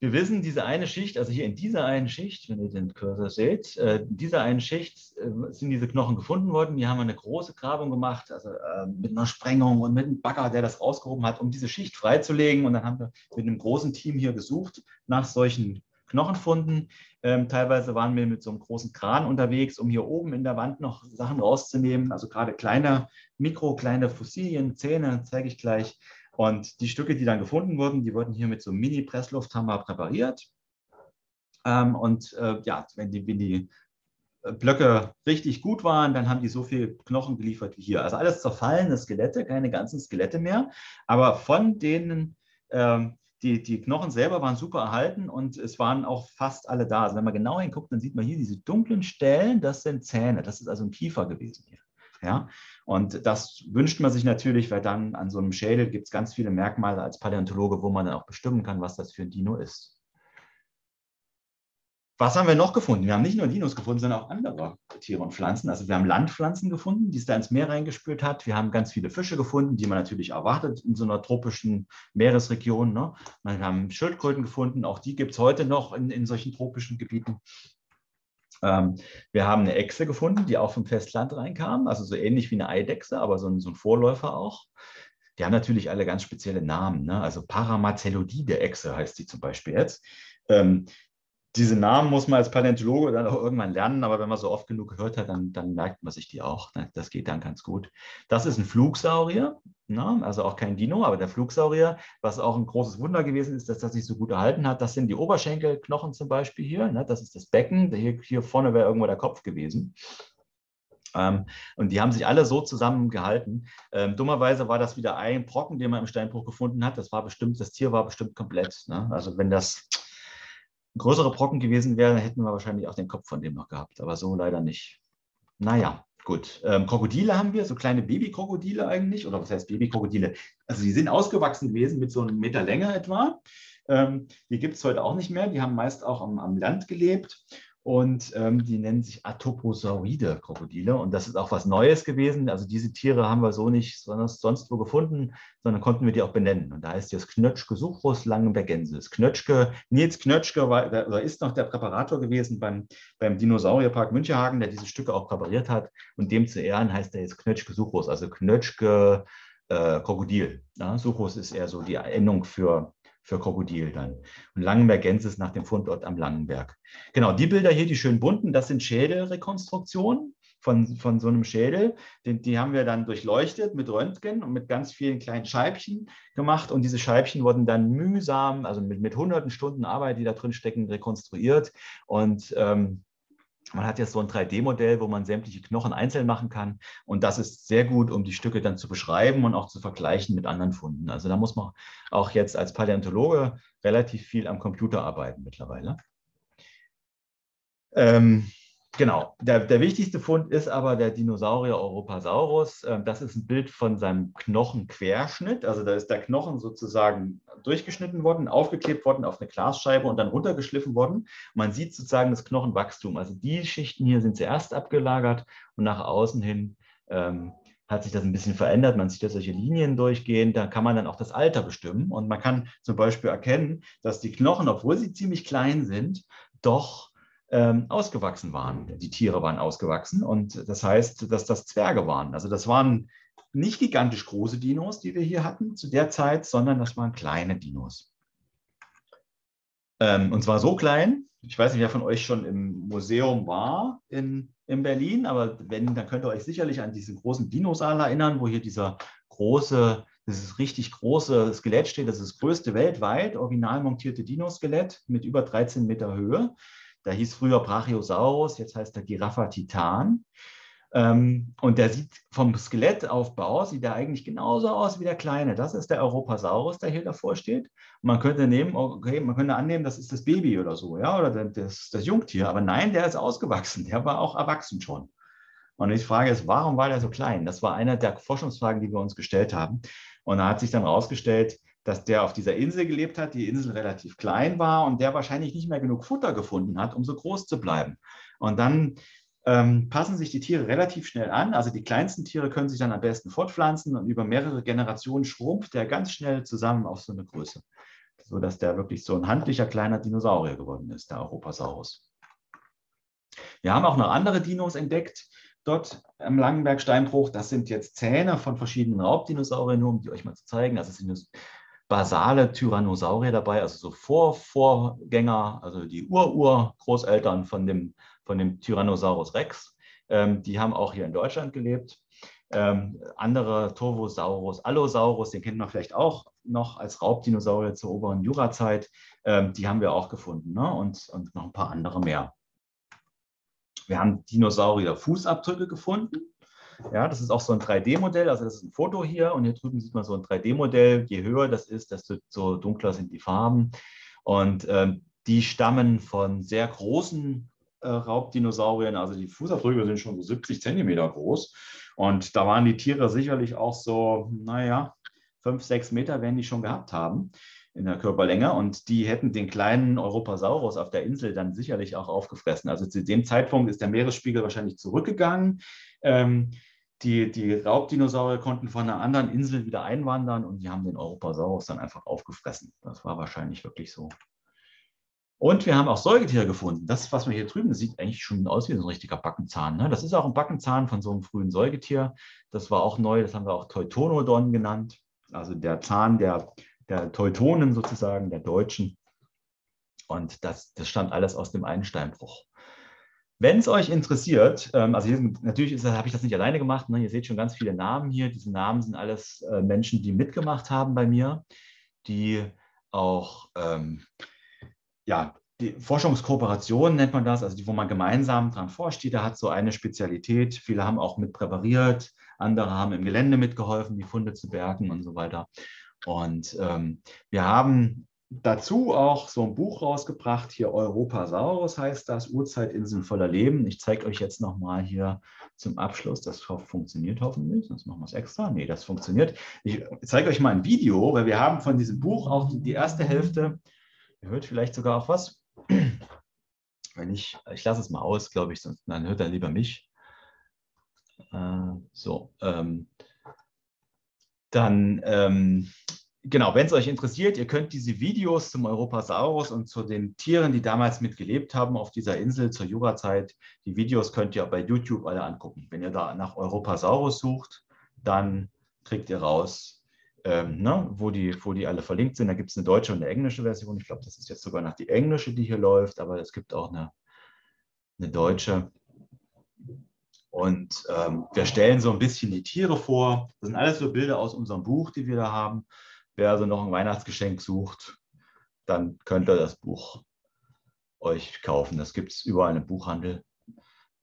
wir wissen, diese eine Schicht, also hier in dieser einen Schicht, wenn ihr den Cursor seht, äh, in dieser einen Schicht äh, sind diese Knochen gefunden worden. Hier haben wir eine große Grabung gemacht, also äh, mit einer Sprengung und mit einem Bagger, der das rausgehoben hat, um diese Schicht freizulegen. Und dann haben wir mit einem großen Team hier gesucht nach solchen Knochenfunden. Ähm, teilweise waren wir mit so einem großen Kran unterwegs, um hier oben in der Wand noch Sachen rauszunehmen. Also gerade kleine, mikro, kleine Fossilien, Zähne, zeige ich gleich. Und die Stücke, die dann gefunden wurden, die wurden hier mit so einem Mini-Presslufthammer präpariert. Ähm, und äh, ja, wenn die, wenn die äh, Blöcke richtig gut waren, dann haben die so viel Knochen geliefert wie hier. Also alles zerfallene Skelette, keine ganzen Skelette mehr. Aber von denen, ähm, die, die Knochen selber waren super erhalten und es waren auch fast alle da. Also wenn man genau hinguckt, dann sieht man hier diese dunklen Stellen, das sind Zähne. Das ist also ein Kiefer gewesen hier. Ja? Und das wünscht man sich natürlich, weil dann an so einem Schädel gibt es ganz viele Merkmale als Paläontologe, wo man dann auch bestimmen kann, was das für ein Dino ist. Was haben wir noch gefunden? Wir haben nicht nur Dinos gefunden, sondern auch andere Tiere und Pflanzen. Also wir haben Landpflanzen gefunden, die es da ins Meer reingespült hat. Wir haben ganz viele Fische gefunden, die man natürlich erwartet in so einer tropischen Meeresregion. Ne? Wir haben Schildkröten gefunden, auch die gibt es heute noch in, in solchen tropischen Gebieten. Ähm, wir haben eine Echse gefunden, die auch vom Festland reinkam, also so ähnlich wie eine Eidechse, aber so ein, so ein Vorläufer auch. Die haben natürlich alle ganz spezielle Namen. Ne? Also Paramacellodide Echse heißt die zum Beispiel jetzt. Ähm, diese Namen muss man als Paläontologe dann auch irgendwann lernen, aber wenn man so oft genug gehört hat, dann, dann merkt man sich die auch. Ne? Das geht dann ganz gut. Das ist ein Flugsaurier, ne? also auch kein Dino, aber der Flugsaurier, was auch ein großes Wunder gewesen ist, dass das sich so gut erhalten hat. Das sind die Oberschenkelknochen zum Beispiel hier. Ne? Das ist das Becken. Hier, hier vorne wäre irgendwo der Kopf gewesen. Ähm, und die haben sich alle so zusammengehalten. Ähm, dummerweise war das wieder ein Brocken, den man im Steinbruch gefunden hat. Das war bestimmt, das Tier war bestimmt komplett. Ne? Also wenn das größere Brocken gewesen wäre, hätten wir wahrscheinlich auch den Kopf von dem noch gehabt, aber so leider nicht. Naja, gut. Ähm, Krokodile haben wir, so kleine Babykrokodile eigentlich, oder was heißt Babykrokodile? Also die sind ausgewachsen gewesen mit so einem Meter Länge etwa. Ähm, die gibt es heute auch nicht mehr, die haben meist auch am, am Land gelebt und ähm, die nennen sich Atoposauride Krokodile und das ist auch was Neues gewesen. Also diese Tiere haben wir so nicht sonst, sonst wo gefunden, sondern konnten wir die auch benennen. Und da heißt das Knötschke Suchrus Langenbergensis. Knötschke, Nils Knötschke war, oder ist noch der Präparator gewesen beim, beim Dinosaurierpark Münchehagen, der diese Stücke auch präpariert hat. Und dem zu Ehren heißt er jetzt Knötschke Suchrus, also Knötschke äh, Krokodil. Ja, Suchrus ist eher so die Endung für für Krokodil dann. Und Langenbergensis nach dem Fundort am Langenberg. Genau, die Bilder hier, die schön bunten, das sind Schädelrekonstruktionen von, von so einem Schädel. Die, die haben wir dann durchleuchtet mit Röntgen und mit ganz vielen kleinen Scheibchen gemacht. Und diese Scheibchen wurden dann mühsam, also mit, mit hunderten Stunden Arbeit, die da drin stecken, rekonstruiert. Und ähm, man hat jetzt so ein 3D-Modell, wo man sämtliche Knochen einzeln machen kann. Und das ist sehr gut, um die Stücke dann zu beschreiben und auch zu vergleichen mit anderen Funden. Also da muss man auch jetzt als Paläontologe relativ viel am Computer arbeiten mittlerweile. Ähm, genau, der, der wichtigste Fund ist aber der Dinosaurier Europasaurus. Ähm, das ist ein Bild von seinem Knochenquerschnitt. Also da ist der Knochen sozusagen durchgeschnitten worden, aufgeklebt worden auf eine Glasscheibe und dann runtergeschliffen worden. Man sieht sozusagen das Knochenwachstum. Also die Schichten hier sind zuerst abgelagert und nach außen hin ähm, hat sich das ein bisschen verändert. Man sieht ja solche Linien durchgehen. Da kann man dann auch das Alter bestimmen. Und man kann zum Beispiel erkennen, dass die Knochen, obwohl sie ziemlich klein sind, doch ähm, ausgewachsen waren. Die Tiere waren ausgewachsen. Und das heißt, dass das Zwerge waren. Also das waren nicht gigantisch große Dinos, die wir hier hatten zu der Zeit, sondern das waren kleine Dinos. Ähm, und zwar so klein, ich weiß nicht, wer von euch schon im Museum war in, in Berlin, aber wenn, dann könnt ihr euch sicherlich an diesen großen Dinosaal erinnern, wo hier dieser große, dieses richtig große Skelett steht. Das ist das größte weltweit, original montierte Dinoskelett mit über 13 Meter Höhe. Da hieß früher Brachiosaurus, jetzt heißt er Giraffa Titan. Ähm, und der sieht vom Skelettaufbau, sieht er eigentlich genauso aus wie der kleine. Das ist der Europasaurus, der hier davor steht. Man könnte nehmen, okay, man könnte annehmen, das ist das Baby oder so, ja, oder das, das Jungtier. Aber nein, der ist ausgewachsen. Der war auch erwachsen schon. Und die Frage ist, warum war der so klein? Das war eine der Forschungsfragen, die wir uns gestellt haben. Und da hat sich dann herausgestellt, dass der auf dieser Insel gelebt hat, die Insel relativ klein war und der wahrscheinlich nicht mehr genug Futter gefunden hat, um so groß zu bleiben. Und dann ähm, passen sich die Tiere relativ schnell an. Also die kleinsten Tiere können sich dann am besten fortpflanzen und über mehrere Generationen schrumpft der ganz schnell zusammen auf so eine Größe, sodass der wirklich so ein handlicher kleiner Dinosaurier geworden ist, der Europasaurus. Wir haben auch noch andere Dinos entdeckt dort am Langenbergsteinbruch. Das sind jetzt Zähne von verschiedenen Raubdinosauriern, nur um die euch mal zu zeigen. Also es sind basale Tyrannosaurier dabei, also so Vor Vorgänger, also die Ur-Ur-Großeltern von dem von dem Tyrannosaurus Rex. Ähm, die haben auch hier in Deutschland gelebt. Ähm, andere Turvosaurus, Allosaurus, den kennt man vielleicht auch noch als Raubdinosaurier zur oberen Jurazeit. Ähm, die haben wir auch gefunden ne? und, und noch ein paar andere mehr. Wir haben Dinosaurier-Fußabdrücke gefunden. Ja, das ist auch so ein 3D-Modell. Also das ist ein Foto hier und hier drüben sieht man so ein 3D-Modell. Je höher das ist, desto so dunkler sind die Farben. Und ähm, die stammen von sehr großen äh, Raubdinosauriern. Also die Fußabdrücke sind schon so 70 Zentimeter groß. Und da waren die Tiere sicherlich auch so, naja, fünf, sechs Meter werden die schon gehabt haben in der Körperlänge. Und die hätten den kleinen Europasaurus auf der Insel dann sicherlich auch aufgefressen. Also zu dem Zeitpunkt ist der Meeresspiegel wahrscheinlich zurückgegangen. Ähm, die, die Raubdinosaurier konnten von einer anderen Insel wieder einwandern und die haben den Europasaurus dann einfach aufgefressen. Das war wahrscheinlich wirklich so. Und wir haben auch Säugetiere gefunden. Das, was man hier drüben sieht, eigentlich schon aus wie so ein richtiger Backenzahn. Ne? Das ist auch ein Backenzahn von so einem frühen Säugetier. Das war auch neu, das haben wir auch Teutonodon genannt. Also der Zahn der, der Teutonen sozusagen, der Deutschen. Und das, das stammt alles aus dem Einsteinbruch. Wenn es euch interessiert, ähm, also hier, natürlich habe ich das nicht alleine gemacht, ne? ihr seht schon ganz viele Namen hier. Diese Namen sind alles äh, Menschen, die mitgemacht haben bei mir, die auch ähm, ja, die Forschungskooperation nennt man das, also die, wo man gemeinsam dran forscht. Jeder hat so eine Spezialität. Viele haben auch mit präpariert, andere haben im Gelände mitgeholfen, die Funde zu bergen und so weiter. Und ähm, wir haben dazu auch so ein Buch rausgebracht, hier Europasaurus heißt das, Urzeitinseln voller Leben. Ich zeige euch jetzt nochmal hier zum Abschluss, das funktioniert hoffentlich, sonst machen wir es extra. Nee, das funktioniert. Ich zeige euch mal ein Video, weil wir haben von diesem Buch auch die, erste Hälfte Ihr hört vielleicht sogar auch was. Wenn ich, ich lasse es mal aus, glaube ich, sonst dann hört er lieber mich. Äh, so, ähm, dann, ähm, genau, wenn es euch interessiert, ihr könnt diese Videos zum Europasaurus und zu den Tieren, die damals mitgelebt haben auf dieser Insel zur Jurazeit, die Videos könnt ihr bei YouTube alle angucken. Wenn ihr da nach Europasaurus sucht, dann kriegt ihr raus, ähm, ne, wo, die, wo die alle verlinkt sind. Da gibt es eine deutsche und eine englische Version. Ich glaube, das ist jetzt sogar noch die englische, die hier läuft, aber es gibt auch eine, eine deutsche. Und ähm, wir stellen so ein bisschen die Tiere vor. Das sind alles so Bilder aus unserem Buch, die wir da haben. Wer also noch ein Weihnachtsgeschenk sucht, dann könnt ihr das Buch euch kaufen. Das gibt es überall im Buchhandel.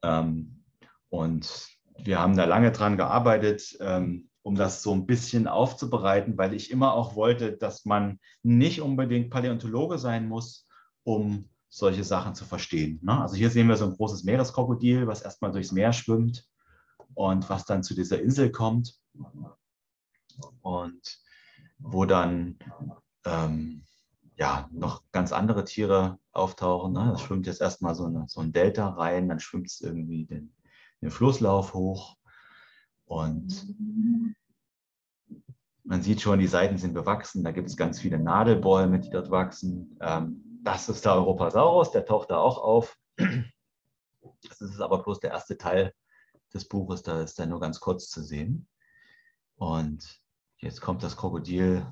Ähm, und wir haben da lange dran gearbeitet. Ähm, um das so ein bisschen aufzubereiten, weil ich immer auch wollte, dass man nicht unbedingt Paläontologe sein muss, um solche Sachen zu verstehen. Ne? Also hier sehen wir so ein großes Meereskrokodil, was erstmal durchs Meer schwimmt und was dann zu dieser Insel kommt und wo dann ähm, ja, noch ganz andere Tiere auftauchen. Ne? Das schwimmt jetzt erstmal so, eine, so ein Delta rein, dann schwimmt es irgendwie den, den Flusslauf hoch und man sieht schon, die Seiten sind bewachsen, da gibt es ganz viele Nadelbäume, die dort wachsen. Ähm, das ist der Europasaurus, der taucht da auch auf. Das ist aber bloß der erste Teil des Buches, da ist er nur ganz kurz zu sehen. Und jetzt kommt das Krokodil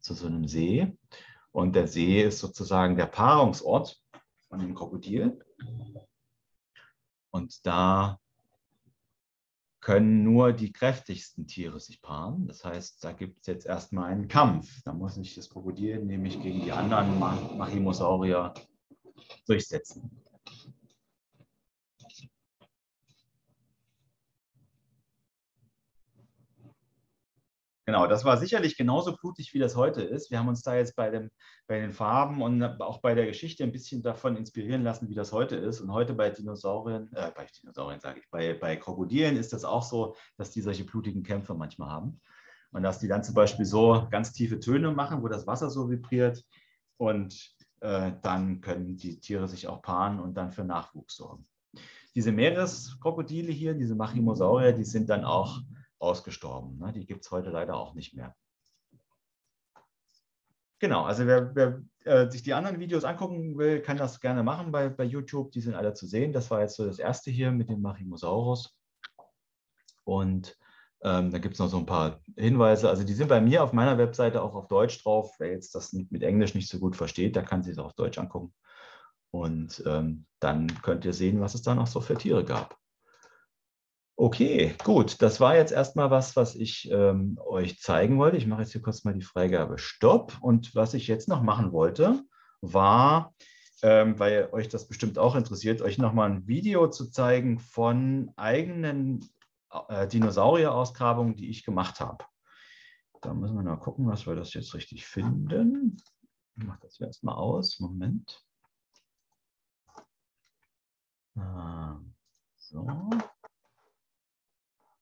zu so einem See. Und der See ist sozusagen der Paarungsort von dem Krokodil. Und da können nur die kräftigsten Tiere sich paaren. Das heißt, da gibt es jetzt erstmal einen Kampf. Da muss sich das Krokodil nämlich gegen die anderen Machimosaurier durchsetzen. Genau, das war sicherlich genauso blutig, wie das heute ist. Wir haben uns da jetzt bei, dem, bei den Farben und auch bei der Geschichte ein bisschen davon inspirieren lassen, wie das heute ist. Und heute bei Dinosauriern, äh, bei Dinosauriern sage ich, bei, bei Krokodilen ist das auch so, dass die solche blutigen Kämpfe manchmal haben. Und dass die dann zum Beispiel so ganz tiefe Töne machen, wo das Wasser so vibriert. Und äh, dann können die Tiere sich auch paaren und dann für Nachwuchs sorgen. Diese Meereskrokodile hier, diese Machimosaurier, die sind dann auch ausgestorben. Ne? Die gibt es heute leider auch nicht mehr. Genau, also wer, wer äh, sich die anderen Videos angucken will, kann das gerne machen bei, bei YouTube. Die sind alle zu sehen. Das war jetzt so das erste hier mit dem Machimosaurus. Und ähm, da gibt es noch so ein paar Hinweise. Also die sind bei mir auf meiner Webseite auch auf Deutsch drauf. Wer jetzt das mit Englisch nicht so gut versteht, der kann sich das auf Deutsch angucken. Und ähm, dann könnt ihr sehen, was es da noch so für Tiere gab. Okay, gut. Das war jetzt erstmal was, was ich ähm, euch zeigen wollte. Ich mache jetzt hier kurz mal die Freigabe Stopp. Und was ich jetzt noch machen wollte, war, ähm, weil euch das bestimmt auch interessiert, euch nochmal ein Video zu zeigen von eigenen äh, Dinosaurier-Ausgrabungen, die ich gemacht habe. Da müssen wir mal gucken, was wir das jetzt richtig finden. Ich mache das hier erstmal aus. Moment. Ah, so.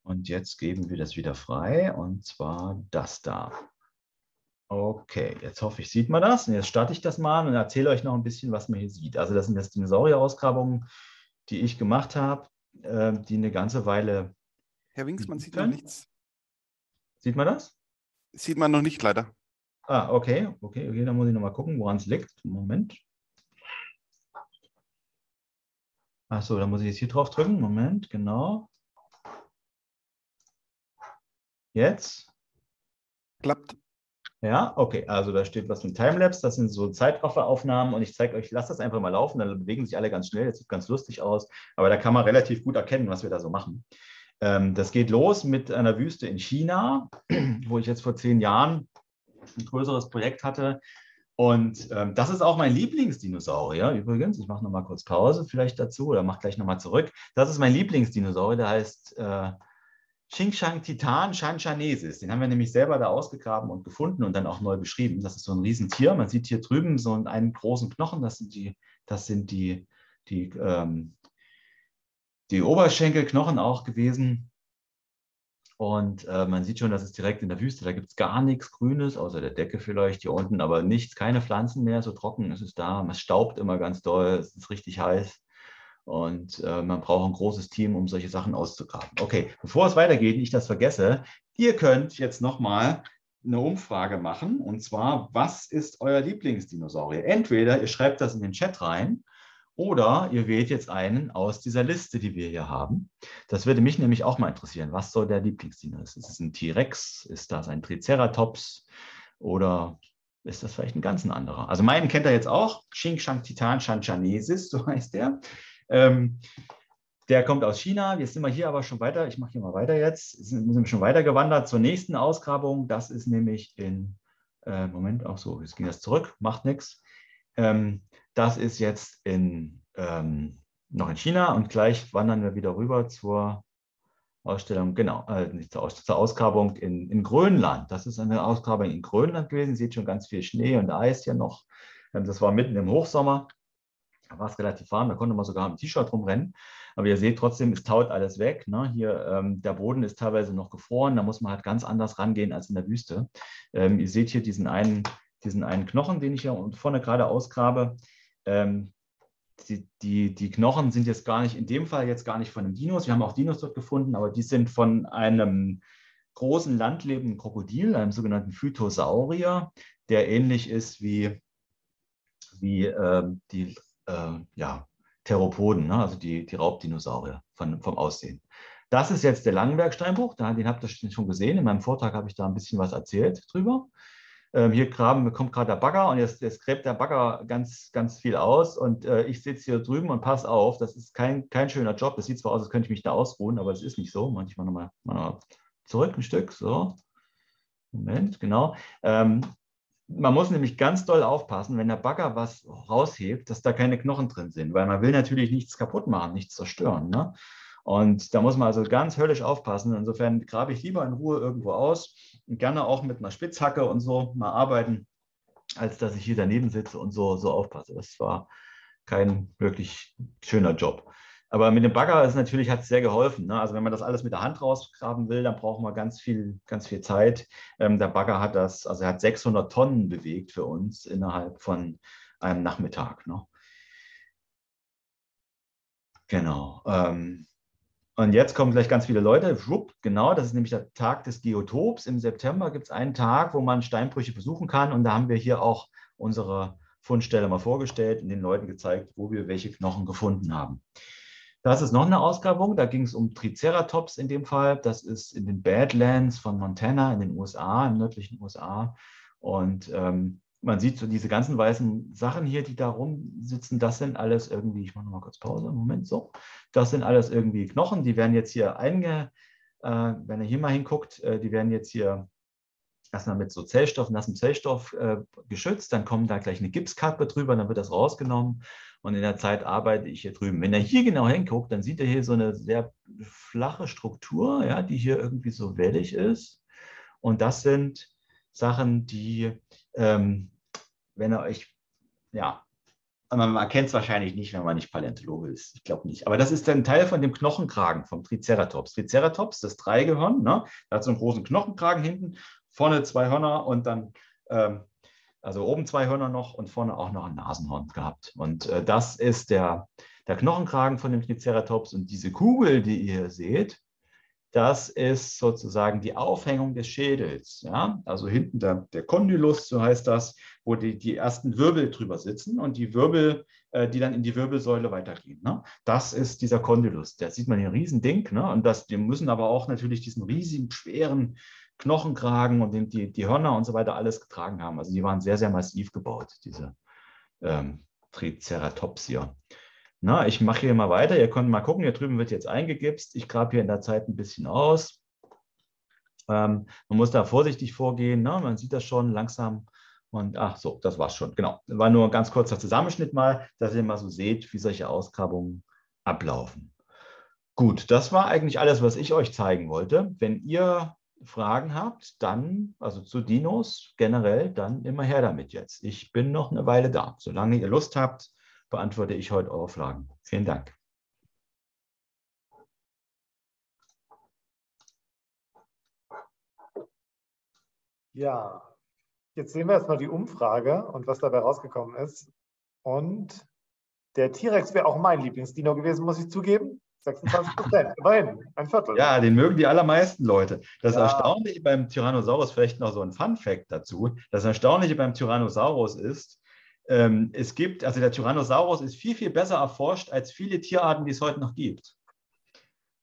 Und jetzt geben wir das wieder frei und zwar das da. Okay, jetzt hoffe ich, sieht man das. Und jetzt starte ich das mal und erzähle euch noch ein bisschen, was man hier sieht. Also das sind jetzt Dinosaurier-Ausgrabungen, die ich gemacht habe, äh, die eine ganze Weile. Herr Winks, man sieht noch nichts. Sieht man das? Sieht man noch nicht, leider. Ah, okay, okay, okay, dann muss ich nochmal gucken, woran es liegt. Moment. Achso, dann muss ich jetzt hier drauf drücken. Moment, genau. Jetzt? Klappt. Ja, okay. Also da steht was mit Timelapse. Das sind so Zeitrafferaufnahmen und ich zeige euch, lasst das einfach mal laufen. Dann bewegen sich alle ganz schnell. Das sieht ganz lustig aus. Aber da kann man relativ gut erkennen, was wir da so machen. Ähm, das geht los mit einer Wüste in China, wo ich jetzt vor zehn Jahren ein größeres Projekt hatte. Und ähm, das ist auch mein Lieblingsdinosaurier übrigens. Ich mache nochmal kurz Pause vielleicht dazu oder mache gleich nochmal zurück. Das ist mein Lieblingsdinosaurier, der heißt äh, Xingshang Titan Shanchanesis. Den haben wir nämlich selber da ausgegraben und gefunden und dann auch neu beschrieben. Das ist so ein Riesentier. Man sieht hier drüben so einen großen Knochen. Das sind die, das sind die, die, ähm, die Oberschenkelknochen auch gewesen. Und äh, man sieht schon, das ist direkt in der Wüste. Da gibt es gar nichts Grünes, außer der Decke vielleicht hier unten, aber nichts, keine Pflanzen mehr. So trocken ist es da. Es staubt immer ganz doll. Es ist richtig heiß. Und äh, man braucht ein großes Team, um solche Sachen auszugraben. Okay, bevor es weitergeht, ich das vergesse, ihr könnt jetzt nochmal eine Umfrage machen. Und zwar, was ist euer Lieblingsdinosaurier? Entweder ihr schreibt das in den Chat rein oder ihr wählt jetzt einen aus dieser Liste, die wir hier haben. Das würde mich nämlich auch mal interessieren. Was soll der Lieblingsdino sein? Ist es ein T-Rex? Ist das ein Triceratops? Oder ist das vielleicht ein ganz anderer? Also meinen kennt ihr jetzt auch. Xing Shang Titan Shanchanesis, so heißt der. Ähm, der kommt aus China. Jetzt sind wir hier aber schon weiter. Ich mache hier mal weiter jetzt. Sind, sind schon weiter gewandert zur nächsten Ausgrabung. Das ist nämlich in, äh, Moment, auch so, jetzt ging das zurück, macht nichts. Ähm, das ist jetzt in, ähm, noch in China und gleich wandern wir wieder rüber zur Ausstellung, genau, äh, nicht zur, Aus zur Ausgrabung in, in Grönland. Das ist eine Ausgrabung in Grönland gewesen. Seht schon ganz viel Schnee und Eis hier noch. Ähm, das war mitten im Hochsommer. War es relativ warm, da konnte man sogar im T-Shirt rumrennen. Aber ihr seht trotzdem, es taut alles weg. Ne? Hier, ähm, der Boden ist teilweise noch gefroren, da muss man halt ganz anders rangehen als in der Wüste. Ähm, ihr seht hier diesen einen, diesen einen Knochen, den ich hier vorne gerade ausgrabe. Ähm, die, die, die Knochen sind jetzt gar nicht, in dem Fall jetzt gar nicht von einem Dinos. Wir haben auch Dinos dort gefunden, aber die sind von einem großen landlebenden Krokodil, einem sogenannten Phytosaurier, der ähnlich ist wie, wie äh, die ja, Theropoden, ne? also die, die Raubdinosaurier von, vom Aussehen. Das ist jetzt der Langenbergsteinbruch, den habt ihr schon gesehen. In meinem Vortrag habe ich da ein bisschen was erzählt drüber. Ähm, hier graben, kommt gerade der Bagger und jetzt, jetzt gräbt der Bagger ganz, ganz viel aus und äh, ich sitze hier drüben und passe auf. Das ist kein, kein schöner Job. Das sieht zwar aus, als könnte ich mich da ausruhen, aber es ist nicht so. Manchmal nochmal mal zurück ein Stück. So. Moment, genau. Ähm, man muss nämlich ganz doll aufpassen, wenn der Bagger was raushebt, dass da keine Knochen drin sind, weil man will natürlich nichts kaputt machen, nichts zerstören. Ne? Und da muss man also ganz höllisch aufpassen. Insofern grabe ich lieber in Ruhe irgendwo aus und gerne auch mit einer Spitzhacke und so mal arbeiten, als dass ich hier daneben sitze und so, so aufpasse. Das war kein wirklich schöner Job. Aber mit dem Bagger ist natürlich, hat es sehr geholfen. Ne? Also wenn man das alles mit der Hand rausgraben will, dann braucht man ganz viel, ganz viel Zeit. Ähm, der Bagger hat das, also er hat 600 Tonnen bewegt für uns innerhalb von einem Nachmittag. Ne? Genau. Ähm, und jetzt kommen gleich ganz viele Leute. Genau, das ist nämlich der Tag des Geotops. Im September gibt es einen Tag, wo man Steinbrüche besuchen kann. Und da haben wir hier auch unsere Fundstelle mal vorgestellt und den Leuten gezeigt, wo wir welche Knochen gefunden haben. Das ist noch eine Ausgrabung, da ging es um Triceratops in dem Fall. Das ist in den Badlands von Montana in den USA, im nördlichen USA. Und ähm, man sieht so diese ganzen weißen Sachen hier, die da rumsitzen, das sind alles irgendwie, ich mache nochmal kurz Pause, Moment, so. Das sind alles irgendwie Knochen, die werden jetzt hier einge, äh, wenn ihr hier mal hinguckt, äh, die werden jetzt hier erstmal mit so Zellstoff, nassem Zellstoff äh, geschützt, dann kommt da gleich eine Gipskappe drüber, dann wird das rausgenommen und in der Zeit arbeite ich hier drüben. Wenn er hier genau hinguckt, dann sieht er hier so eine sehr flache Struktur, ja, die hier irgendwie so wellig ist. Und das sind Sachen, die, ähm, wenn er euch, ja, man erkennt es wahrscheinlich nicht, wenn man nicht Paläontologe ist. Ich glaube nicht. Aber das ist ein Teil von dem Knochenkragen vom Triceratops. Triceratops, das Dreigehirn, ne? da hat so einen großen Knochenkragen hinten, vorne zwei Hörner und dann ähm, also oben zwei Hörner noch und vorne auch noch ein Nasenhorn gehabt. Und äh, das ist der, der Knochenkragen von dem Triceratops. Und diese Kugel, die ihr hier seht, das ist sozusagen die Aufhängung des Schädels. Ja? Also hinten der, der Kondylus, so heißt das, wo die, die ersten Wirbel drüber sitzen und die Wirbel, äh, die dann in die Wirbelsäule weitergehen. Ne? Das ist dieser Kondylus. Da sieht man hier ein Riesending. Ne? Und das, die müssen aber auch natürlich diesen riesigen, schweren Knochenkragen und die, die Hörner und so weiter alles getragen haben. Also die waren sehr, sehr massiv gebaut, diese ähm, Triceratops hier. Na, ich mache hier mal weiter. Ihr könnt mal gucken, hier drüben wird jetzt eingegipst. Ich grabe hier in der Zeit ein bisschen aus. Ähm, man muss da vorsichtig vorgehen. Ne? Man sieht das schon langsam. Und ach so, das war's schon. Genau. War nur ein ganz kurzer Zusammenschnitt mal, dass ihr mal so seht, wie solche Ausgrabungen ablaufen. Gut, das war eigentlich alles, was ich euch zeigen wollte. Wenn ihr Fragen habt, dann, also zu Dinos generell, dann immer her damit jetzt. Ich bin noch eine Weile da. Solange ihr Lust habt, beantworte ich heute eure Fragen. Vielen Dank. Ja, jetzt sehen wir erstmal die Umfrage und was dabei rausgekommen ist. Und der T-Rex wäre auch mein Lieblingsdino gewesen, muss ich zugeben. 26 Prozent, immerhin, ein Viertel. Ja, den mögen die allermeisten Leute. Das ja. Erstaunliche beim Tyrannosaurus, vielleicht noch so ein Fun-Fact dazu: Das Erstaunliche beim Tyrannosaurus ist, ähm, es gibt, also der Tyrannosaurus ist viel, viel besser erforscht als viele Tierarten, die es heute noch gibt.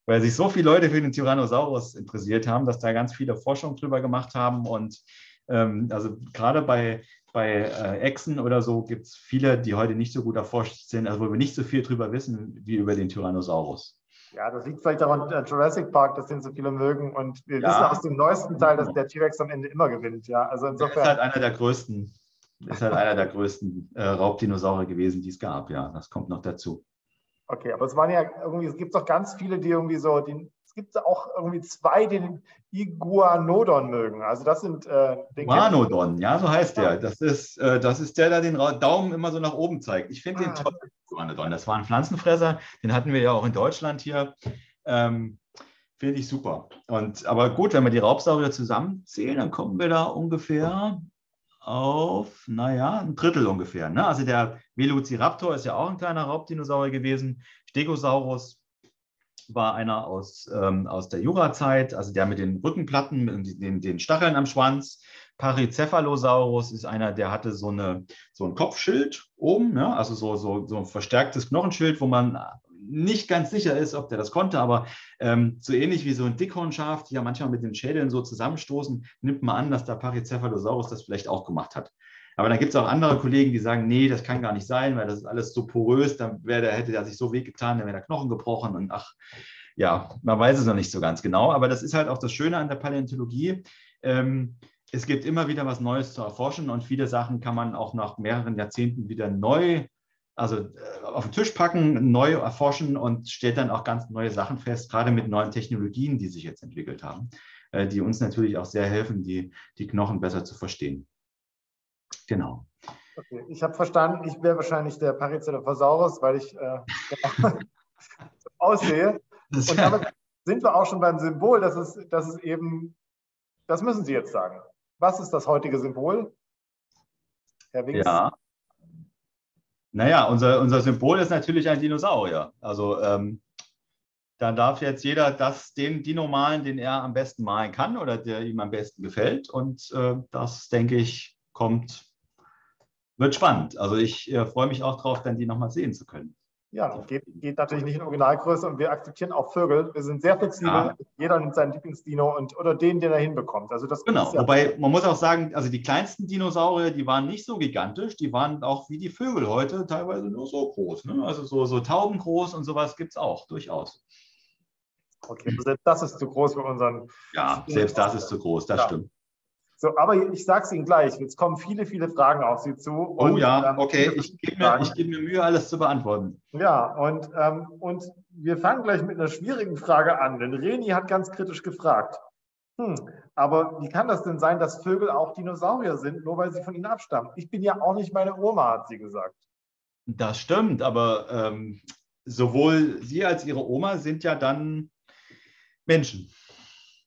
Weil sich so viele Leute für den Tyrannosaurus interessiert haben, dass da ganz viele Forschungen drüber gemacht haben. Und ähm, also gerade bei, bei äh, Echsen oder so gibt es viele, die heute nicht so gut erforscht sind, also wo wir nicht so viel drüber wissen wie über den Tyrannosaurus. Ja, das liegt vielleicht daran, äh, Jurassic Park, dass den so viele mögen. Und wir ja. wissen aus dem neuesten Teil, dass der T-Rex am Ende immer gewinnt. Ja, also insofern. Der ist halt einer der größten, ist halt einer der größten äh, Raubdinosaurier gewesen, die es gab. Ja, das kommt noch dazu. Okay, aber es waren ja irgendwie, es gibt doch ganz viele, die irgendwie so den es gibt auch irgendwie zwei, die den Iguanodon mögen. Also das sind äh, Iguanodon, ja, so heißt der. Das ist, äh, das ist der, der den Daumen immer so nach oben zeigt. Ich finde ah, den toll. Pteranodon. Das war ein Pflanzenfresser, den hatten wir ja auch in Deutschland hier. Ähm, Finde ich super. Und, aber gut, wenn wir die Raubsaurier zusammenzählen, dann kommen wir da ungefähr auf, naja, ein Drittel ungefähr. Ne? Also der Velociraptor ist ja auch ein kleiner Raubdinosaurier gewesen. Stegosaurus war einer aus, ähm, aus der Jurazeit, also der mit den Rückenplatten, mit den, den Stacheln am Schwanz. Paricephalosaurus ist einer, der hatte so, eine, so ein Kopfschild oben, ne? also so, so, so ein verstärktes Knochenschild, wo man nicht ganz sicher ist, ob der das konnte, aber ähm, so ähnlich wie so ein Dickhornschaf, die ja manchmal mit den Schädeln so zusammenstoßen, nimmt man an, dass der Paricephalosaurus das vielleicht auch gemacht hat. Aber dann gibt es auch andere Kollegen, die sagen, nee, das kann gar nicht sein, weil das ist alles so porös, dann wäre der, hätte der sich so wehgetan, dann wäre der Knochen gebrochen und ach, ja, man weiß es noch nicht so ganz genau. Aber das ist halt auch das Schöne an der Paläontologie. Ähm, es gibt immer wieder was Neues zu erforschen und viele Sachen kann man auch nach mehreren Jahrzehnten wieder neu also äh, auf den Tisch packen, neu erforschen und stellt dann auch ganz neue Sachen fest, gerade mit neuen Technologien, die sich jetzt entwickelt haben, äh, die uns natürlich auch sehr helfen, die, die Knochen besser zu verstehen. Genau. Okay, ich habe verstanden, ich wäre wahrscheinlich der Parizephalosaurus, weil ich äh, aussehe. Und damit sind wir auch schon beim Symbol. Das ist, das ist eben, das müssen Sie jetzt sagen. Was ist das heutige Symbol? Herr Winks? Ja, naja, unser, unser Symbol ist natürlich ein Dinosaurier. Also ähm, dann darf jetzt jeder das, den Dino malen, den er am besten malen kann oder der ihm am besten gefällt. Und äh, das, denke ich, kommt, wird spannend. Also ich äh, freue mich auch drauf, dann die nochmal sehen zu können. Ja, geht, geht, natürlich nicht in Originalgröße und wir akzeptieren auch Vögel. Wir sind sehr flexibel. Ja. Jeder nimmt seinen Lieblingsdino und oder den, den er hinbekommt. Also das genau. Ja Wobei man muss auch sagen, also die kleinsten Dinosaurier, die waren nicht so gigantisch, die waren auch wie die Vögel heute teilweise nur so groß. Ne? Also so, so Taubengroß und sowas gibt es auch durchaus. Okay, selbst das ist zu groß für unseren. Ja, selbst das ist zu groß, das ja. stimmt. So, aber ich sage es Ihnen gleich, jetzt kommen viele, viele Fragen auf Sie zu. Oh und, ja, ähm, okay, ich gebe mir, geb mir Mühe, alles zu beantworten. Ja, und, ähm, und wir fangen gleich mit einer schwierigen Frage an, denn Reni hat ganz kritisch gefragt. Hm, aber wie kann das denn sein, dass Vögel auch Dinosaurier sind, nur weil sie von ihnen abstammen? Ich bin ja auch nicht meine Oma, hat sie gesagt. Das stimmt, aber ähm, sowohl Sie als Ihre Oma sind ja dann Menschen.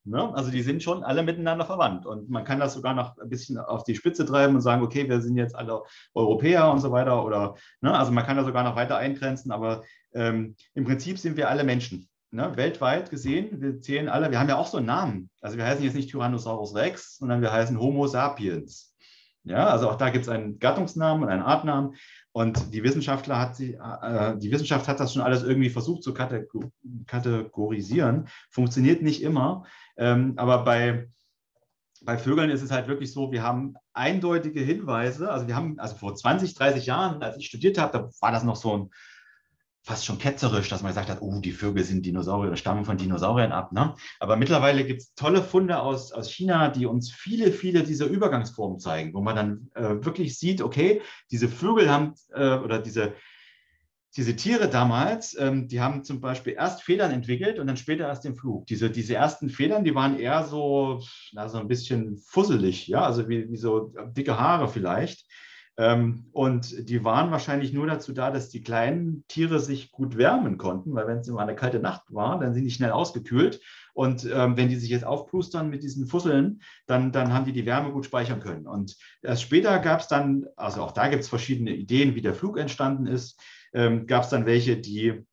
Ne? Also die sind schon alle miteinander verwandt. Und man kann das sogar noch ein bisschen auf die Spitze treiben und sagen, okay, wir sind jetzt alle Europäer und so weiter. Oder ne? also man kann das sogar noch weiter eingrenzen, aber ähm, im Prinzip sind wir alle Menschen. Ne? Weltweit gesehen, wir zählen alle, wir haben ja auch so einen Namen. Also wir heißen jetzt nicht Tyrannosaurus Rex, sondern wir heißen Homo sapiens. Ja, also auch da gibt es einen Gattungsnamen und einen Artnamen. Und die Wissenschaftler hat sie, äh, die Wissenschaft hat das schon alles irgendwie versucht zu kategorisieren. Funktioniert nicht immer. Ähm, aber bei, bei Vögeln ist es halt wirklich so, wir haben eindeutige Hinweise. Also wir haben, also vor 20, 30 Jahren, als ich studiert habe, da war das noch so ein fast schon ketzerisch, dass man gesagt hat, oh, die Vögel sind Dinosaurier oder stammen von Dinosauriern ab. Ne? Aber mittlerweile gibt es tolle Funde aus, aus China, die uns viele, viele dieser Übergangsformen zeigen, wo man dann äh, wirklich sieht, okay, diese Vögel haben äh, oder diese, diese Tiere damals, ähm, die haben zum Beispiel erst Federn entwickelt und dann später erst den Flug. Diese, diese ersten Federn, die waren eher so, na, so ein bisschen fusselig, ja, also wie, wie so dicke Haare vielleicht. Ähm, und die waren wahrscheinlich nur dazu da, dass die kleinen Tiere sich gut wärmen konnten, weil wenn es immer eine kalte Nacht war, dann sind die schnell ausgekühlt. Und ähm, wenn die sich jetzt aufplustern mit diesen Fusseln, dann, dann haben die die Wärme gut speichern können. Und erst später gab es dann, also auch da gibt es verschiedene Ideen, wie der Flug entstanden ist, ähm, gab es dann welche, die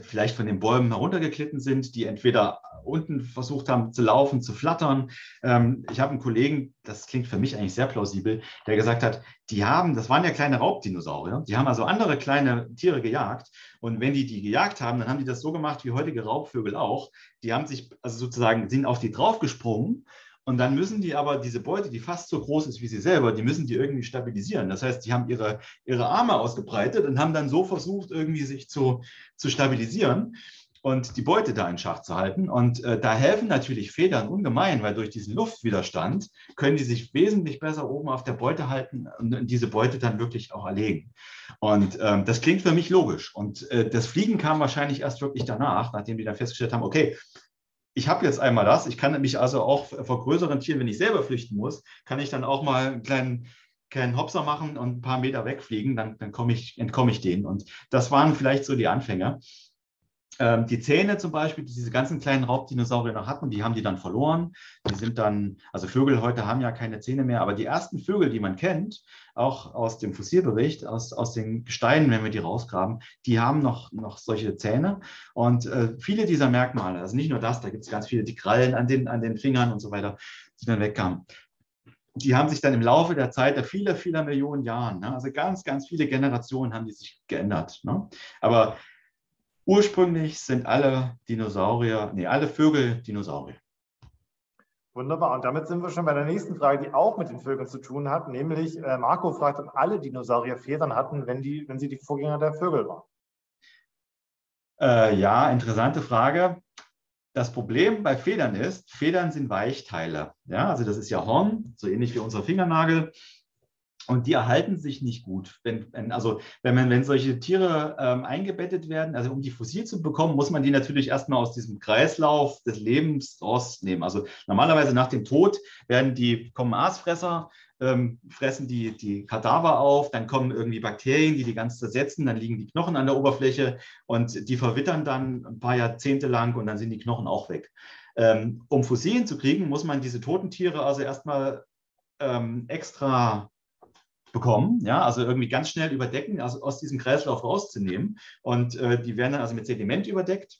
vielleicht von den Bäumen heruntergeklitten sind, die entweder unten versucht haben zu laufen, zu flattern. Ähm, ich habe einen Kollegen, das klingt für mich eigentlich sehr plausibel, der gesagt hat, die haben, das waren ja kleine Raubdinosaurier, die haben also andere kleine Tiere gejagt und wenn die die gejagt haben, dann haben die das so gemacht wie heutige Raubvögel auch. Die haben sich also sozusagen sind auf die draufgesprungen und dann müssen die aber diese Beute, die fast so groß ist wie sie selber, die müssen die irgendwie stabilisieren. Das heißt, die haben ihre, ihre Arme ausgebreitet und haben dann so versucht, irgendwie sich zu, zu stabilisieren und die Beute da in Schach zu halten. Und äh, da helfen natürlich Federn ungemein, weil durch diesen Luftwiderstand können die sich wesentlich besser oben auf der Beute halten und diese Beute dann wirklich auch erlegen. Und ähm, das klingt für mich logisch. Und äh, das Fliegen kam wahrscheinlich erst wirklich danach, nachdem die dann festgestellt haben, okay, ich habe jetzt einmal das, ich kann mich also auch vor größeren Tieren, wenn ich selber flüchten muss, kann ich dann auch mal einen kleinen keinen Hopser machen und ein paar Meter wegfliegen, dann, dann ich, entkomme ich denen. Und das waren vielleicht so die Anfänge. Ähm, die Zähne zum Beispiel, die diese ganzen kleinen Raubdinosaurier noch hatten, die haben die dann verloren. Die sind dann, also Vögel heute haben ja keine Zähne mehr, aber die ersten Vögel, die man kennt, auch aus dem Fossilbericht, aus, aus den Gesteinen, wenn wir die rausgraben, die haben noch, noch solche Zähne. Und äh, viele dieser Merkmale, also nicht nur das, da gibt es ganz viele, die Krallen an den, an den Fingern und so weiter, die dann wegkamen die haben sich dann im Laufe der Zeit, der vieler, vieler Millionen Jahren, ne, also ganz, ganz viele Generationen haben die sich geändert. Ne? Aber Ursprünglich sind alle Dinosaurier, nee, alle Vögel Dinosaurier. Wunderbar. Und damit sind wir schon bei der nächsten Frage, die auch mit den Vögeln zu tun hat, nämlich äh, Marco fragt, ob alle Dinosaurier Federn hatten, wenn, die, wenn sie die Vorgänger der Vögel waren. Äh, ja, interessante Frage. Das Problem bei Federn ist, Federn sind Weichteile. Ja, also das ist ja Horn, so ähnlich wie unser Fingernagel. Und die erhalten sich nicht gut. Wenn, wenn also wenn, man, wenn solche Tiere ähm, eingebettet werden, also um die fossil zu bekommen, muss man die natürlich erstmal aus diesem Kreislauf des Lebens rausnehmen. Also normalerweise nach dem Tod werden die, kommen Aasfresser, ähm, fressen die, die Kadaver auf, dann kommen irgendwie Bakterien, die die ganz zersetzen, dann liegen die Knochen an der Oberfläche und die verwittern dann ein paar Jahrzehnte lang und dann sind die Knochen auch weg. Ähm, um Fossilien zu kriegen, muss man diese toten Tiere also erstmal ähm, extra bekommen, ja, also irgendwie ganz schnell überdecken, also aus diesem Kreislauf rauszunehmen. Und äh, die werden dann also mit Sediment überdeckt.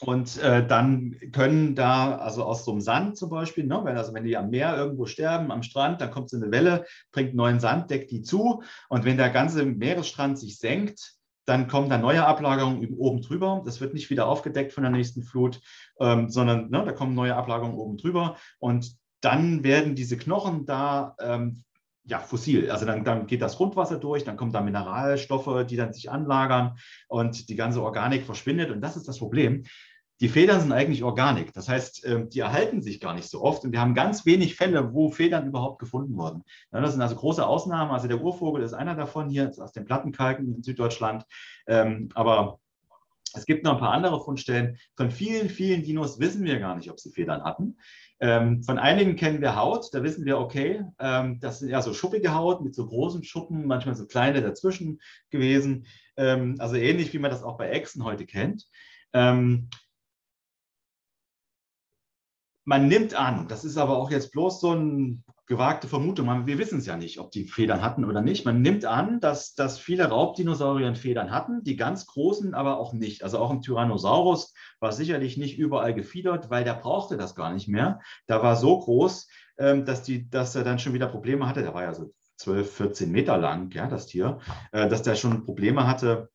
Und äh, dann können da, also aus so einem Sand zum Beispiel, ne, wenn, also wenn die am Meer irgendwo sterben, am Strand, dann kommt so eine Welle, bringt neuen Sand, deckt die zu. Und wenn der ganze Meeresstrand sich senkt, dann kommen da neue Ablagerungen oben drüber. Das wird nicht wieder aufgedeckt von der nächsten Flut, ähm, sondern ne, da kommen neue Ablagerungen oben drüber. Und dann werden diese Knochen da ähm, ja, fossil. Also dann, dann geht das Grundwasser durch, dann kommen da Mineralstoffe, die dann sich anlagern und die ganze Organik verschwindet. Und das ist das Problem. Die Federn sind eigentlich Organik. Das heißt, ähm, die erhalten sich gar nicht so oft. Und wir haben ganz wenig Fälle, wo Federn überhaupt gefunden wurden. Das sind also große Ausnahmen. Also der Urvogel ist einer davon hier aus den Plattenkalken in Süddeutschland. Ähm, aber es gibt noch ein paar andere Fundstellen. Von vielen, vielen Dinos wissen wir gar nicht, ob sie Federn hatten. Ähm, von einigen kennen wir Haut, da wissen wir, okay, ähm, das sind eher so schuppige Haut mit so großen Schuppen, manchmal so kleine dazwischen gewesen. Ähm, also ähnlich wie man das auch bei Echsen heute kennt. Ähm, man nimmt an, das ist aber auch jetzt bloß so ein gewagte Vermutung. Wir wissen es ja nicht, ob die Federn hatten oder nicht. Man nimmt an, dass, dass viele Raubdinosaurier Federn hatten, die ganz großen aber auch nicht. Also auch ein Tyrannosaurus war sicherlich nicht überall gefiedert, weil der brauchte das gar nicht mehr. Da war so groß, ähm, dass, die, dass er dann schon wieder Probleme hatte. Der war ja so 12, 14 Meter lang, ja, das Tier, äh, dass der schon Probleme hatte,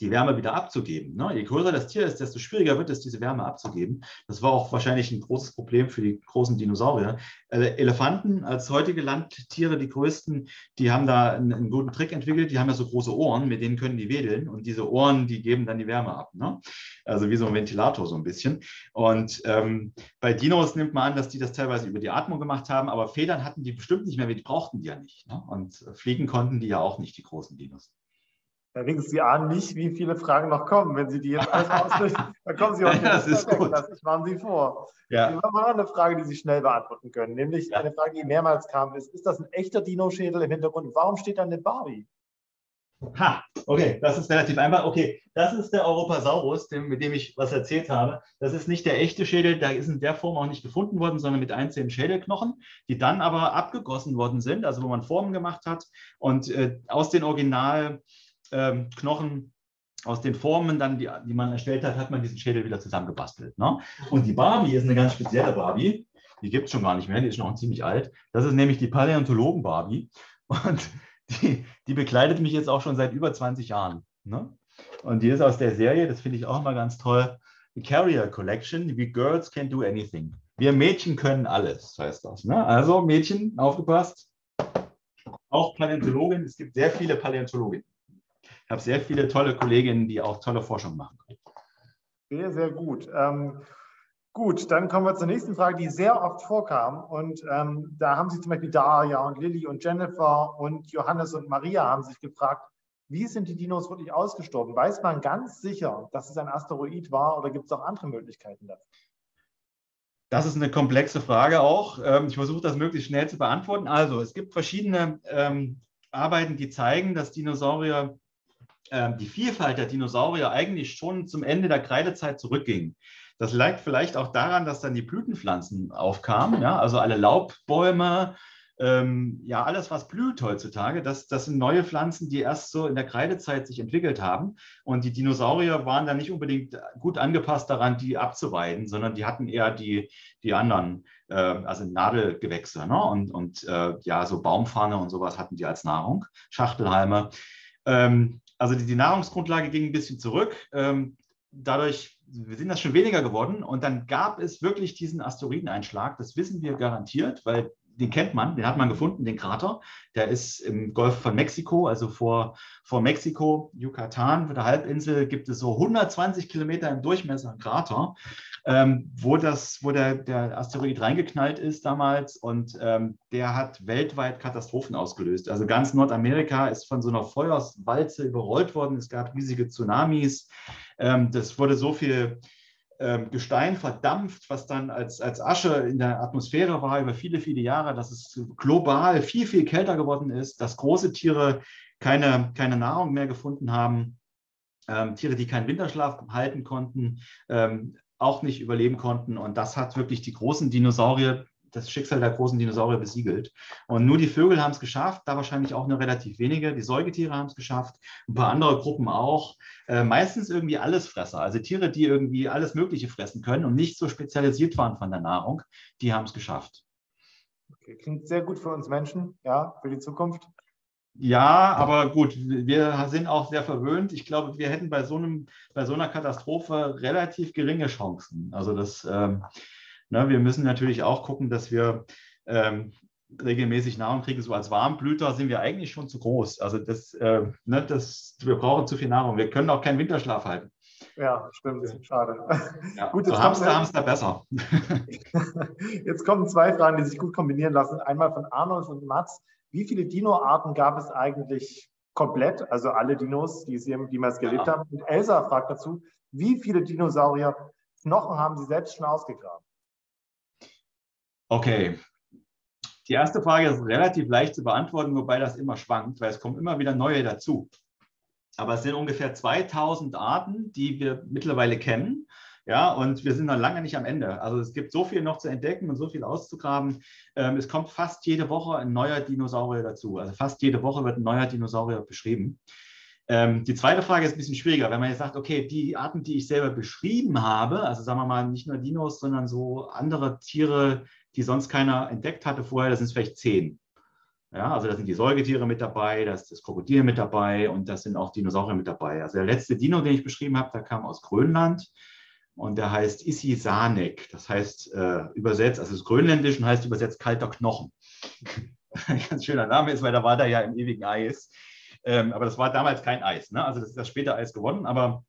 die Wärme wieder abzugeben. Ne? Je größer das Tier ist, desto schwieriger wird es, diese Wärme abzugeben. Das war auch wahrscheinlich ein großes Problem für die großen Dinosaurier. Äh, Elefanten als heutige Landtiere, die größten, die haben da einen, einen, guten Trick entwickelt. Die haben ja so große Ohren, mit denen können die wedeln und diese Ohren, die geben dann die Wärme ab. Ne? Also wie so ein Ventilator so ein bisschen. Und ähm, bei Dinos nimmt man an, dass die das teilweise über die Atmung gemacht haben, aber Federn hatten die bestimmt nicht mehr, die brauchten die ja nicht. Ne? Und fliegen konnten die ja auch nicht, die großen Dinos. Herr Winks, Sie ahnen nicht, wie viele Fragen noch kommen. Wenn Sie die jetzt alles auslösen, dann kommen Sie auch nicht. Ja, das ist gut. Das ich warne Sie vor. Ja. Wir haben noch eine Frage, die Sie schnell beantworten können. Nämlich ja. eine Frage, die mehrmals kam, ist, ist das ein echter Dino-Schädel im Hintergrund? Warum steht da eine Barbie? Ha, okay, das ist relativ einfach. Okay, das ist der Europasaurus, dem, mit dem ich was erzählt habe. Das ist nicht der echte Schädel, der ist in der Form auch nicht gefunden worden, sondern mit einzelnen Schädelknochen, die dann aber abgegossen worden sind, also wo man Formen gemacht hat und äh, aus den Original ähm, Knochen aus den Formen, dann, die, die man erstellt hat, hat man diesen Schädel wieder zusammengebastelt. Ne? Und die Barbie ist eine ganz spezielle Barbie. Die gibt es schon gar nicht mehr, die ist noch ziemlich alt. Das ist nämlich die Paläontologen-Barbie. Und die, die begleitet mich jetzt auch schon seit über 20 Jahren. Ne? Und die ist aus der Serie, das finde ich auch immer ganz toll, die Carrier Collection, wie Girls Can Do Anything. Wir Mädchen können alles, heißt das. Ne? Also Mädchen, aufgepasst. Auch Paläontologin, es gibt sehr viele Paläontologinnen. Ich habe sehr viele tolle Kolleginnen, die auch tolle Forschung machen. Sehr, sehr gut. Ähm, gut, dann kommen wir zur nächsten Frage, die sehr oft vorkam. Und ähm, da haben sich zum Beispiel Daria und Lilly und Jennifer und Johannes und Maria haben sich gefragt, wie sind die Dinos wirklich ausgestorben? Weiß man ganz sicher, dass es ein Asteroid war oder gibt es auch andere Möglichkeiten dafür? Das ist eine komplexe Frage auch. Ähm, ich versuche das möglichst schnell zu beantworten. Also, es gibt verschiedene ähm, Arbeiten, die zeigen, dass Dinosaurier, die Vielfalt der Dinosaurier eigentlich schon zum Ende der Kreidezeit zurückging. Das lag vielleicht auch daran, dass dann die Blütenpflanzen aufkamen, ja, also alle Laubbäume, ähm, ja, alles, was blüht heutzutage, das, das sind neue Pflanzen, die erst so in der Kreidezeit sich entwickelt haben. Und die Dinosaurier waren da nicht unbedingt gut angepasst daran, die abzuweiden, sondern die hatten eher die, die anderen, äh, also Nadelgewächse ne? und, und äh, ja, so Baumfarne und sowas hatten die als Nahrung, Schachtelhalme. Ähm, also die, die, Nahrungsgrundlage ging ein bisschen zurück. Ähm, dadurch wir sind das schon weniger geworden. Und dann gab es wirklich diesen Asteroideneinschlag. Das wissen wir garantiert, weil den kennt man, den hat man gefunden, den Krater. Der ist im Golf von Mexiko, also vor, vor Mexiko, Yucatan, der Halbinsel, gibt es so 120 Kilometer im Durchmesser einen Krater, ähm, wo, das, wo der, der Asteroid reingeknallt ist damals und ähm, der hat weltweit Katastrophen ausgelöst. Also ganz Nordamerika ist von so einer Feuerswalze überrollt worden. Es gab riesige Tsunamis. Ähm, das wurde so viel ähm, Gestein verdampft, was dann als, als Asche in der Atmosphäre war über viele, viele Jahre, dass es global viel, viel kälter geworden ist, dass große Tiere keine, keine Nahrung mehr gefunden haben, ähm, Tiere, die keinen Winterschlaf halten konnten, ähm, auch nicht überleben konnten. Und das hat wirklich die großen Dinosaurier das Schicksal der großen Dinosaurier besiegelt. Und nur die Vögel haben es geschafft, da wahrscheinlich auch nur relativ wenige. Die Säugetiere haben es geschafft, ein paar andere Gruppen auch. Äh, meistens irgendwie Allesfresser, also Tiere, die irgendwie alles Mögliche fressen können und nicht so spezialisiert waren von der Nahrung, die haben es geschafft. Okay, klingt sehr gut für uns Menschen, ja, für die Zukunft. Ja, aber gut, wir sind auch sehr verwöhnt. Ich glaube, wir hätten bei so, einem, bei so einer Katastrophe relativ geringe Chancen. Also das, ähm, Ne, wir müssen natürlich auch gucken, dass wir ähm, regelmäßig Nahrung kriegen. So als Warmblüter sind wir eigentlich schon zu groß. Also das, äh, ne, das, wir brauchen zu viel Nahrung. Wir können auch keinen Winterschlaf halten. Ja, stimmt. Schade. Ja, gut, jetzt so Hamster, Hamster besser. jetzt kommen zwei Fragen, die sich gut kombinieren lassen. Einmal von Arnold und Mats. Wie viele Dinoarten gab es eigentlich komplett? Also alle Dinos, die Sie jemals gelebt ja. haben. Und Elsa fragt dazu, wie viele Dinosaurier Knochen haben Sie selbst schon ausgegraben? Okay. Die erste Frage ist relativ leicht zu beantworten, wobei das immer schwankt, weil es kommen immer wieder neue dazu. Aber es sind ungefähr 2000 Arten, die wir mittlerweile kennen. Ja, und wir sind noch lange nicht am Ende. Also es gibt so viel noch zu entdecken und so viel auszugraben. Ähm, es kommt fast jede Woche ein neuer Dinosaurier dazu. Also fast jede Woche wird ein neuer Dinosaurier beschrieben. Ähm, die zweite Frage ist ein bisschen schwieriger, wenn man jetzt sagt, okay, die Arten, die ich selber beschrieben habe, also sagen wir mal nicht nur Dinos, sondern so andere Tiere, die sonst keiner entdeckt hatte vorher, das sind vielleicht zehn. Ja, also da sind die Säugetiere mit dabei, da ist das Krokodil mit dabei und da sind auch Dinosaurier mit dabei. Also der letzte Dino, den ich beschrieben habe, der kam aus Grönland und der heißt Isisanek. Das heißt äh, übersetzt, also das Grönländisch und heißt übersetzt kalter Knochen. Ganz schöner Name ist, weil da war der ja im ewigen Eis. Ähm, aber das war damals kein Eis. Ne? Also das ist das später Eis gewonnen. Aber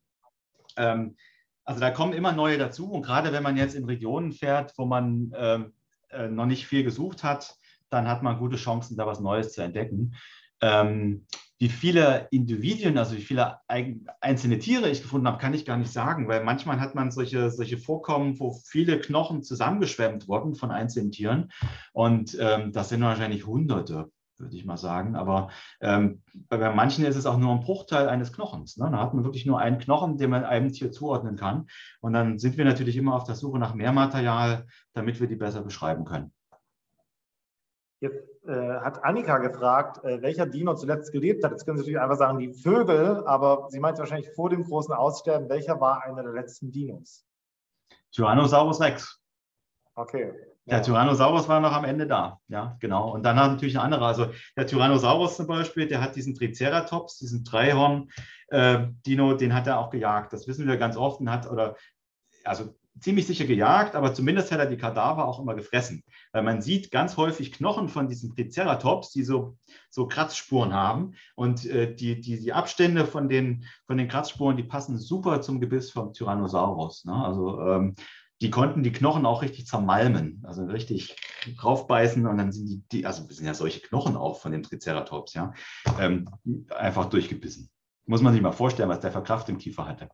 ähm, also da kommen immer neue dazu. Und gerade wenn man jetzt in Regionen fährt, wo man ähm, äh, noch nicht viel gesucht hat, dann hat man gute Chancen, da was Neues zu entdecken. Ähm, wie viele Individuen, also wie viele einzelne Tiere ich gefunden habe, kann ich gar nicht sagen, weil manchmal hat man solche, solche Vorkommen, wo viele Knochen zusammengeschwemmt wurden von einzelnen Tieren. Und ähm, das sind wahrscheinlich Hunderte, würde ich mal sagen. Aber ähm, bei manchen ist es auch nur ein Bruchteil eines Knochens. Ne? Da hat man wirklich nur einen Knochen, den man einem Tier zuordnen kann. Und dann sind wir natürlich immer auf der Suche nach mehr Material, damit wir die besser beschreiben können. Jetzt äh, hat Annika gefragt, äh, welcher Dino zuletzt gelebt hat. Jetzt können Sie natürlich einfach sagen, die Vögel, aber sie meint wahrscheinlich vor dem großen Aussterben, welcher war einer der letzten Dinos? Tyrannosaurus Rex. Okay. Der Tyrannosaurus war noch am Ende da, ja, genau. Und dann hat natürlich ein anderer, also der Tyrannosaurus zum Beispiel, der hat diesen Triceratops, diesen Dreihorn-Dino, äh, den hat er auch gejagt. Das wissen wir ganz oft und hat, oder, also ziemlich sicher gejagt, aber zumindest hat er die Kadaver auch immer gefressen. Weil man sieht ganz häufig Knochen von diesen Triceratops, die so, so Kratzspuren haben. Und äh, die, die, die Abstände von den, von den Kratzspuren, die passen super zum Gebiss vom Tyrannosaurus. Ne? Also ähm, die konnten die Knochen auch richtig zermalmen, also richtig draufbeißen und dann sind die, die also sind ja solche Knochen auch von dem Triceratops, ja, ähm, einfach durchgebissen. Muss man sich mal vorstellen, was der für Kraft im Kiefer hatte.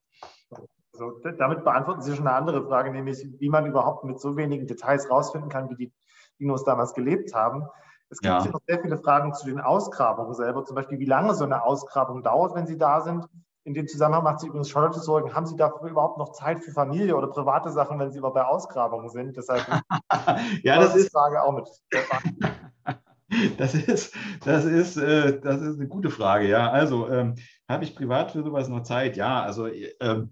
Also, damit beantworten Sie schon eine andere Frage, nämlich wie man überhaupt mit so wenigen Details rausfinden kann, wie die Dinos damals gelebt haben. Es gibt ja. noch sehr viele Fragen zu den Ausgrabungen selber, zum Beispiel, wie lange so eine Ausgrabung dauert, wenn Sie da sind. In dem Zusammenhang macht sich übrigens Charlotte Sorgen, haben Sie dafür überhaupt noch Zeit für Familie oder private Sachen, wenn Sie immer bei Ausgrabungen sind? Deshalb ja, das ist Frage auch mit. Das ist, das, ist, äh, das ist eine gute Frage, ja. Also, ähm, habe ich privat für sowas noch Zeit? Ja, also ähm,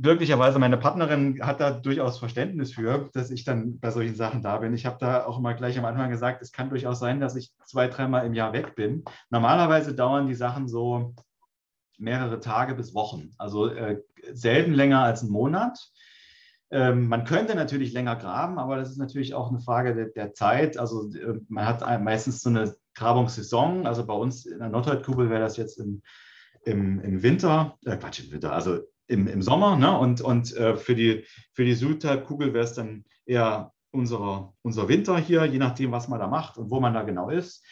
glücklicherweise meine Partnerin hat da durchaus Verständnis für, dass ich dann bei solchen Sachen da bin. Ich habe da auch immer gleich am Anfang gesagt, es kann durchaus sein, dass ich zwei, dreimal im Jahr weg bin. Normalerweise dauern die Sachen so mehrere Tage bis Wochen, also äh, selten länger als einen Monat. Ähm, man könnte natürlich länger graben, aber das ist natürlich auch eine Frage der, der Zeit. Also äh, man hat meistens so eine Grabungssaison. Also bei uns in der Nordhalbkugel wäre das jetzt im, im, im Winter, äh, Quatsch, im Winter, also im, im Sommer. Ne? Und, und äh, für die, für die Südhalbkugel wäre es dann eher unsere, unser Winter hier, je nachdem, was man da macht und wo man da genau ist.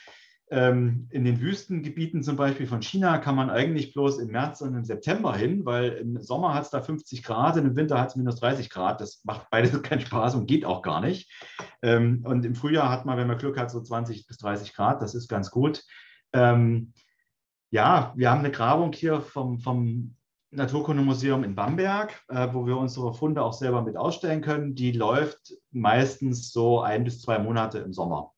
Ähm, in den Wüstengebieten zum Beispiel von China kann man eigentlich bloß im März und im September hin, weil im Sommer hat es da 50 Grad und im Winter hat es minus 30 Grad. Das macht beides keinen Spaß und geht auch gar nicht. Ähm, und im Frühjahr hat man, wenn man Glück hat, so 20 bis 30 Grad. Das ist ganz gut. Ähm, ja, wir haben eine Grabung hier vom, vom Naturkundemuseum in Bamberg, äh, wo wir unsere Funde auch selber mit ausstellen können. Die läuft meistens so ein bis zwei Monate im Sommer.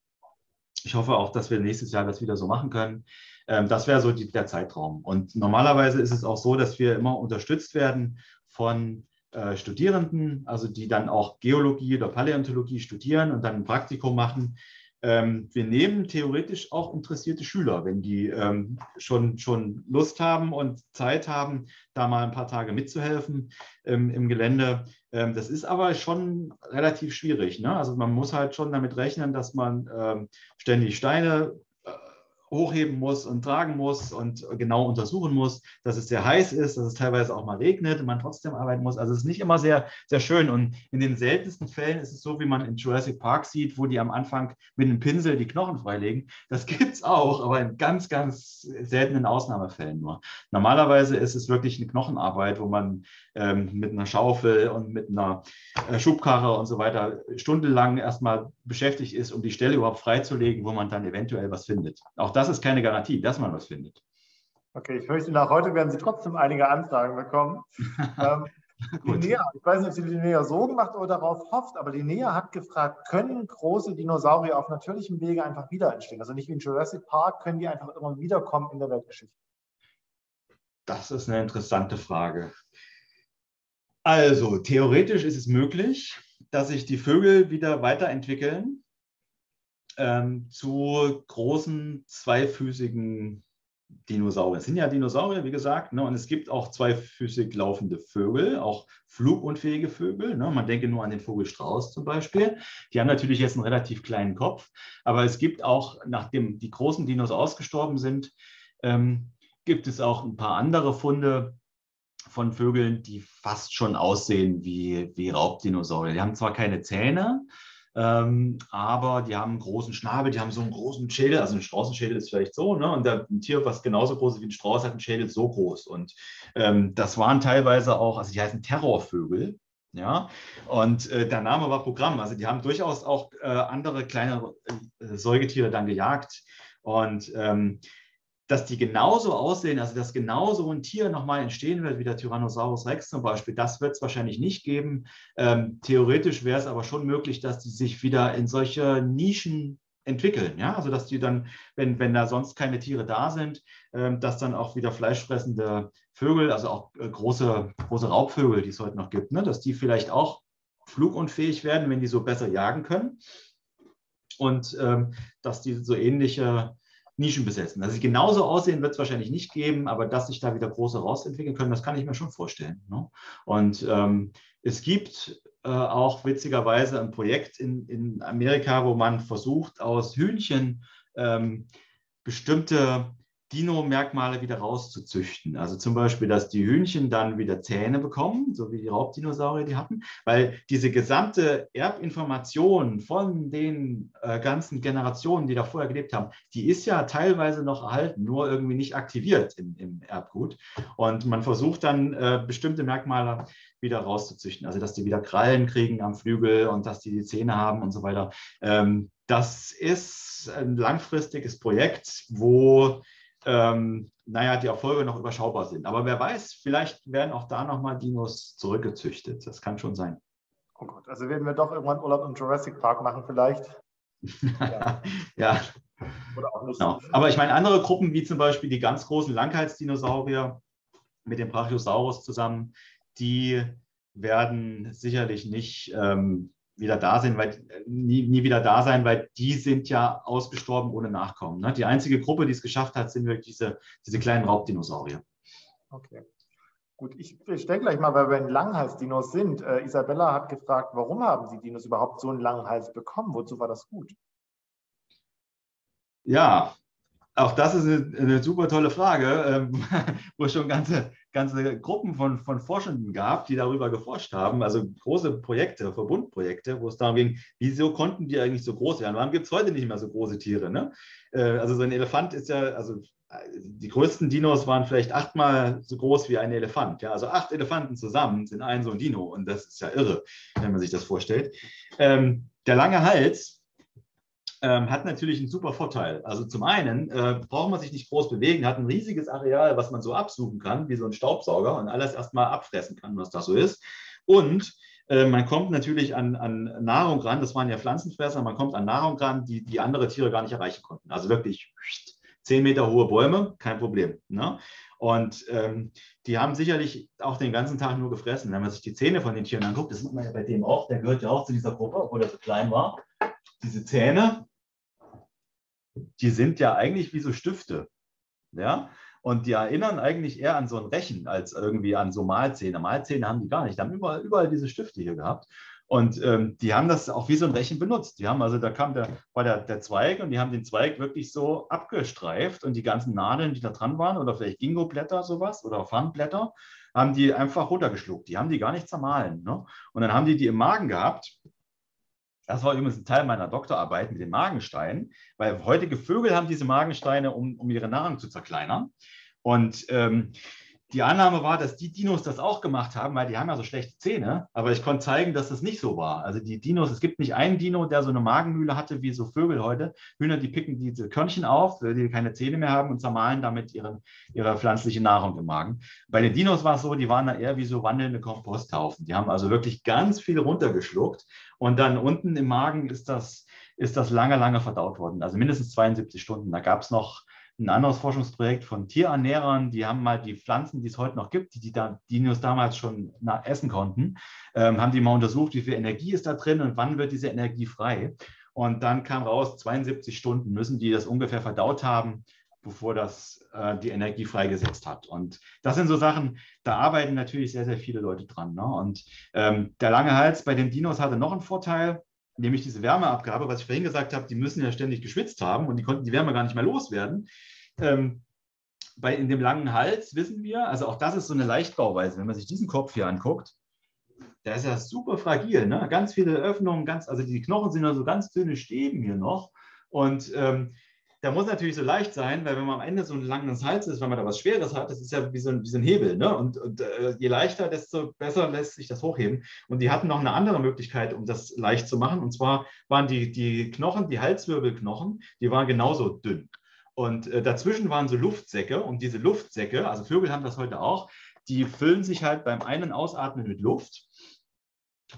Ich hoffe auch, dass wir nächstes Jahr das wieder so machen können. Ähm, das wäre so die, der Zeitraum. Und normalerweise ist es auch so, dass wir immer unterstützt werden von äh, Studierenden, also die dann auch Geologie oder Paläontologie studieren und dann ein Praktikum machen ähm, wir nehmen theoretisch auch interessierte Schüler, wenn die ähm, schon, schon Lust haben und Zeit haben, da mal ein paar Tage mitzuhelfen ähm, im Gelände. Ähm, das ist aber schon relativ schwierig. Ne? Also man muss halt schon damit rechnen, dass man ähm, ständig Steine hochheben muss und tragen muss und genau untersuchen muss, dass es sehr heiß ist, dass es teilweise auch mal regnet und man trotzdem arbeiten muss. Also es ist nicht immer sehr, sehr schön. Und in den seltensten Fällen ist es so, wie man in Jurassic Park sieht, wo die am Anfang mit einem Pinsel die Knochen freilegen. Das gibt es auch, aber in ganz, ganz seltenen Ausnahmefällen nur. Normalerweise ist es wirklich eine Knochenarbeit, wo man ähm, mit einer Schaufel und mit einer äh, Schubkarre und so weiter stundenlang erstmal beschäftigt ist, um die Stelle überhaupt freizulegen, wo man dann eventuell was findet. Auch das ist keine Garantie, dass man was findet. Okay, ich fürchte, nach heute werden Sie trotzdem einige Anfragen bekommen. ähm, Linnea, ich weiß nicht, ob Sie Linnea so gemacht oder darauf hofft, aber Linnea hat gefragt, können große Dinosaurier auf natürlichem Wege einfach wieder entstehen? Also nicht wie in Jurassic Park, können die einfach immer wiederkommen in der Weltgeschichte? Das ist eine interessante Frage. Also, theoretisch ist es möglich, dass sich die Vögel wieder weiterentwickeln ähm, zu großen zweifüßigen Dinosauriern. Es sind ja Dinosaurier, wie gesagt, ne? und es gibt auch zweifüßig laufende Vögel, auch flugunfähige Vögel. Ne? Man denke nur an den Vogelstrauß zum Beispiel. Die haben natürlich jetzt einen relativ kleinen Kopf, aber es gibt auch, nachdem die großen Dinos ausgestorben sind, ähm, gibt es auch ein paar andere Funde von Vögeln, die fast schon aussehen wie, wie Raubdinosaurier. Die haben zwar keine Zähne, ähm, aber die haben einen großen Schnabel, die haben so einen großen Schädel, also ein Straußenschädel ist vielleicht so, ne? und ein Tier, was genauso groß ist wie ein Strauß, hat einen Schädel so groß. Und ähm, das waren teilweise auch, also die heißen Terrorvögel, ja, und äh, der Name war Programm. Also die haben durchaus auch äh, andere kleine äh, Säugetiere dann gejagt. Und ähm, dass die genauso aussehen, also dass genauso ein Tier nochmal entstehen wird, wie der Tyrannosaurus Rex zum Beispiel, das wird es wahrscheinlich nicht geben. Ähm, theoretisch wäre es aber schon möglich, dass die sich wieder in solche Nischen entwickeln. Ja? Also dass die dann, wenn, wenn da sonst keine Tiere da sind, ähm, dass dann auch wieder fleischfressende Vögel, also auch äh, große, große Raubvögel, die es heute noch gibt, ne? dass die vielleicht auch flugunfähig werden, wenn die so besser jagen können. Und ähm, dass die so ähnliche Nischen besetzen. Dass sie genauso aussehen, wird es wahrscheinlich nicht geben, aber dass sich da wieder große rausentwickeln können, das kann ich mir schon vorstellen. Ne? Und ähm, es gibt äh, auch witzigerweise ein Projekt in, in Amerika, wo man versucht, aus Hühnchen ähm, bestimmte Dino-Merkmale wieder rauszuzüchten. Also zum Beispiel, dass die Hühnchen dann wieder Zähne bekommen, so wie die Raubdinosaurier die hatten, weil diese gesamte Erbinformation von den äh, ganzen Generationen, die da vorher gelebt haben, die ist ja teilweise noch erhalten, nur irgendwie nicht aktiviert im, im Erbgut. Und man versucht dann äh, bestimmte Merkmale wieder rauszuzüchten, also dass die wieder Krallen kriegen am Flügel und dass die die Zähne haben und so weiter. Ähm, das ist ein langfristiges Projekt, wo ähm, naja, die Erfolge noch überschaubar sind. Aber wer weiß, vielleicht werden auch da nochmal Dinos zurückgezüchtet. Das kann schon sein. Oh Gott, also werden wir doch irgendwann Urlaub im Jurassic Park machen vielleicht. ja. ja. Oder auch nicht. Genau. Aber ich meine, andere Gruppen, wie zum Beispiel die ganz großen Langheitsdinosaurier mit dem Brachiosaurus zusammen, die werden sicherlich nicht ähm, wieder da sind, weil nie, nie wieder da sein, weil die sind ja ausgestorben ohne Nachkommen. Ne? Die einzige Gruppe, die es geschafft hat, sind wirklich diese, diese kleinen Raubdinosaurier. Okay. Gut, ich stelle gleich mal, weil wir in Langhalsdinos sind. Äh, Isabella hat gefragt, warum haben die Dinos überhaupt so einen langen Hals bekommen? Wozu war das gut? Ja, auch das ist eine, eine super tolle Frage, ähm, wo es schon ganze, ganze Gruppen von, von Forschenden gab, die darüber geforscht haben. Also große Projekte, Verbundprojekte, wo es darum ging, wieso konnten die eigentlich so groß werden? Warum gibt es heute nicht mehr so große Tiere? Ne? Äh, also so ein Elefant ist ja, also die größten Dinos waren vielleicht achtmal so groß wie ein Elefant. Ja? Also acht Elefanten zusammen sind ein so ein Dino und das ist ja irre, wenn man sich das vorstellt. Ähm, der lange Hals ähm, hat natürlich einen super Vorteil. Also zum einen äh, braucht man sich nicht groß bewegen, hat ein riesiges Areal, was man so absuchen kann, wie so ein Staubsauger und alles erstmal abfressen kann, was das so ist. Und äh, man kommt natürlich an, an, Nahrung ran, das waren ja Pflanzenfresser, man kommt an Nahrung ran, die, die andere Tiere gar nicht erreichen konnten. Also wirklich zehn Meter hohe Bäume, kein Problem. Ne? Und ähm, die haben sicherlich auch den ganzen Tag nur gefressen. Wenn man sich die Zähne von den Tieren anguckt, das sieht man ja bei dem auch, der gehört ja auch zu dieser Gruppe, obwohl er so klein war. Diese Zähne, die sind ja eigentlich wie so Stifte. Ja? Und die erinnern eigentlich eher an so ein Rechen als irgendwie an so Malzähne. Malzähne haben die gar nicht. Die haben überall, überall diese Stifte hier gehabt. Und ähm, die haben das auch wie so ein Rechen benutzt. Die haben also, da kam der, war der, der Zweig und die haben den Zweig wirklich so abgestreift und die ganzen Nadeln, die da dran waren, oder vielleicht Gingo-Blätter, sowas, oder Farnblätter, haben die einfach runtergeschluckt. Die haben die gar nicht zermahlen. Ne? Und dann haben die die im Magen gehabt das war übrigens ein Teil meiner Doktorarbeit mit den Magensteinen, weil heutige Vögel haben diese Magensteine, um, um ihre Nahrung zu zerkleinern. Und ähm, die Annahme war, dass die Dinos das auch gemacht haben, weil die haben ja so schlechte Zähne. Aber ich konnte zeigen, dass das nicht so war. Also die Dinos, es gibt nicht einen Dino, der so eine Magenmühle hatte wie so Vögel heute. Hühner, die picken diese Körnchen auf, weil die keine Zähne mehr haben und zermahlen damit ihre, ihre pflanzliche Nahrung im Magen. Bei den Dinos war es so, die waren da eher wie so wandelnde Komposthaufen. Die haben also wirklich ganz viel runtergeschluckt. Und dann unten im Magen ist das, ist das lange, lange verdaut worden. Also mindestens 72 Stunden. Da gab es noch ein anderes Forschungsprojekt von Tierernährern, die haben mal die Pflanzen, die es heute noch gibt, die die da, Dinos damals schon essen konnten, ähm, haben die mal untersucht, wie viel Energie ist da drin und wann wird diese Energie frei. Und dann kam raus, 72 Stunden müssen die das ungefähr verdaut haben, bevor das äh, die Energie freigesetzt hat. Und das sind so Sachen, da arbeiten natürlich sehr, sehr viele Leute dran. Ne? Und ähm, der lange Hals bei den Dinos hatte noch einen Vorteil nämlich diese Wärmeabgabe, was ich vorhin gesagt habe, die müssen ja ständig geschwitzt haben und die konnten die Wärme gar nicht mehr loswerden. Ähm, bei, in dem langen Hals wissen wir, also auch das ist so eine Leichtbauweise, wenn man sich diesen Kopf hier anguckt, der ist ja super fragil, ne? ganz viele Öffnungen, ganz, also die Knochen sind ja so ganz dünne Stäben hier noch und ähm, der muss natürlich so leicht sein, weil wenn man am Ende so ein langes Hals ist, wenn man da was Schweres hat, das ist ja wie so ein, wie so ein Hebel. Ne? Und, und äh, je leichter, desto besser lässt sich das hochheben. Und die hatten noch eine andere Möglichkeit, um das leicht zu machen. Und zwar waren die, die Knochen, die Halswirbelknochen, die waren genauso dünn. Und äh, dazwischen waren so Luftsäcke. Und diese Luftsäcke, also Vögel haben das heute auch, die füllen sich halt beim einen Ausatmen mit Luft.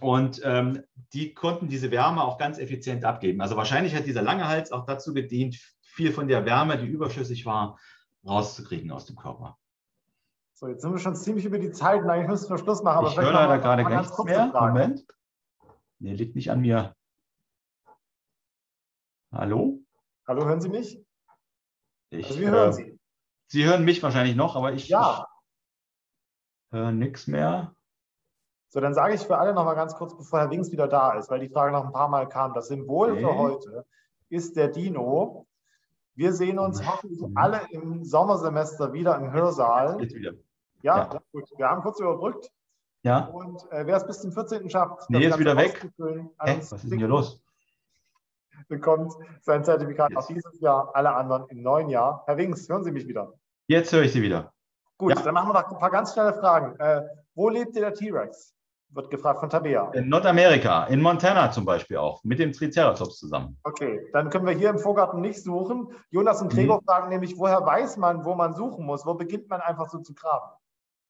Und ähm, die konnten diese Wärme auch ganz effizient abgeben. Also wahrscheinlich hat dieser lange Hals auch dazu gedient, viel von der Wärme, die überschüssig war, rauszukriegen aus dem Körper. So, jetzt sind wir schon ziemlich über die Zeit und eigentlich müssen wir Schluss machen. Aber ich höre leider gerade gar nichts mehr. Moment. Nee, liegt nicht an mir. Hallo? Hallo, hören Sie mich? Ich, also wir hören äh, Sie. Sie hören mich wahrscheinlich noch, aber ich, ja. höre nichts mehr. So, dann sage ich für alle noch mal ganz kurz, bevor Herr Wings wieder da ist, weil die Frage noch ein paar Mal kam. Das Symbol okay. für heute ist der Dino Wir sehen uns hoffentlich alle im Sommersemester wieder im Hörsaal. Jetzt wieder. Ja, ja. gut. Wir haben kurz überbrückt. Ja. Und äh, wer es bis zum 14. schafft, nee, ist wieder weg. Hä? Was ist denn hier los? Bekommt sein Zertifikat auch dieses Jahr, alle anderen im neuen Jahr. Herr Wings, hören Sie mich wieder? Jetzt höre ich Sie wieder. Gut, ja. dann machen wir noch ein paar ganz schnelle Fragen. Äh, wo lebt der T-Rex? Wird gefragt von Tabea. In Nordamerika, in Montana zum Beispiel auch, mit dem Triceratops zusammen. Okay, dann können wir hier im Vorgarten nicht suchen. Jonas und Gregor mhm. fragen nämlich, woher weiß man, wo man suchen muss? Wo beginnt man einfach so zu graben?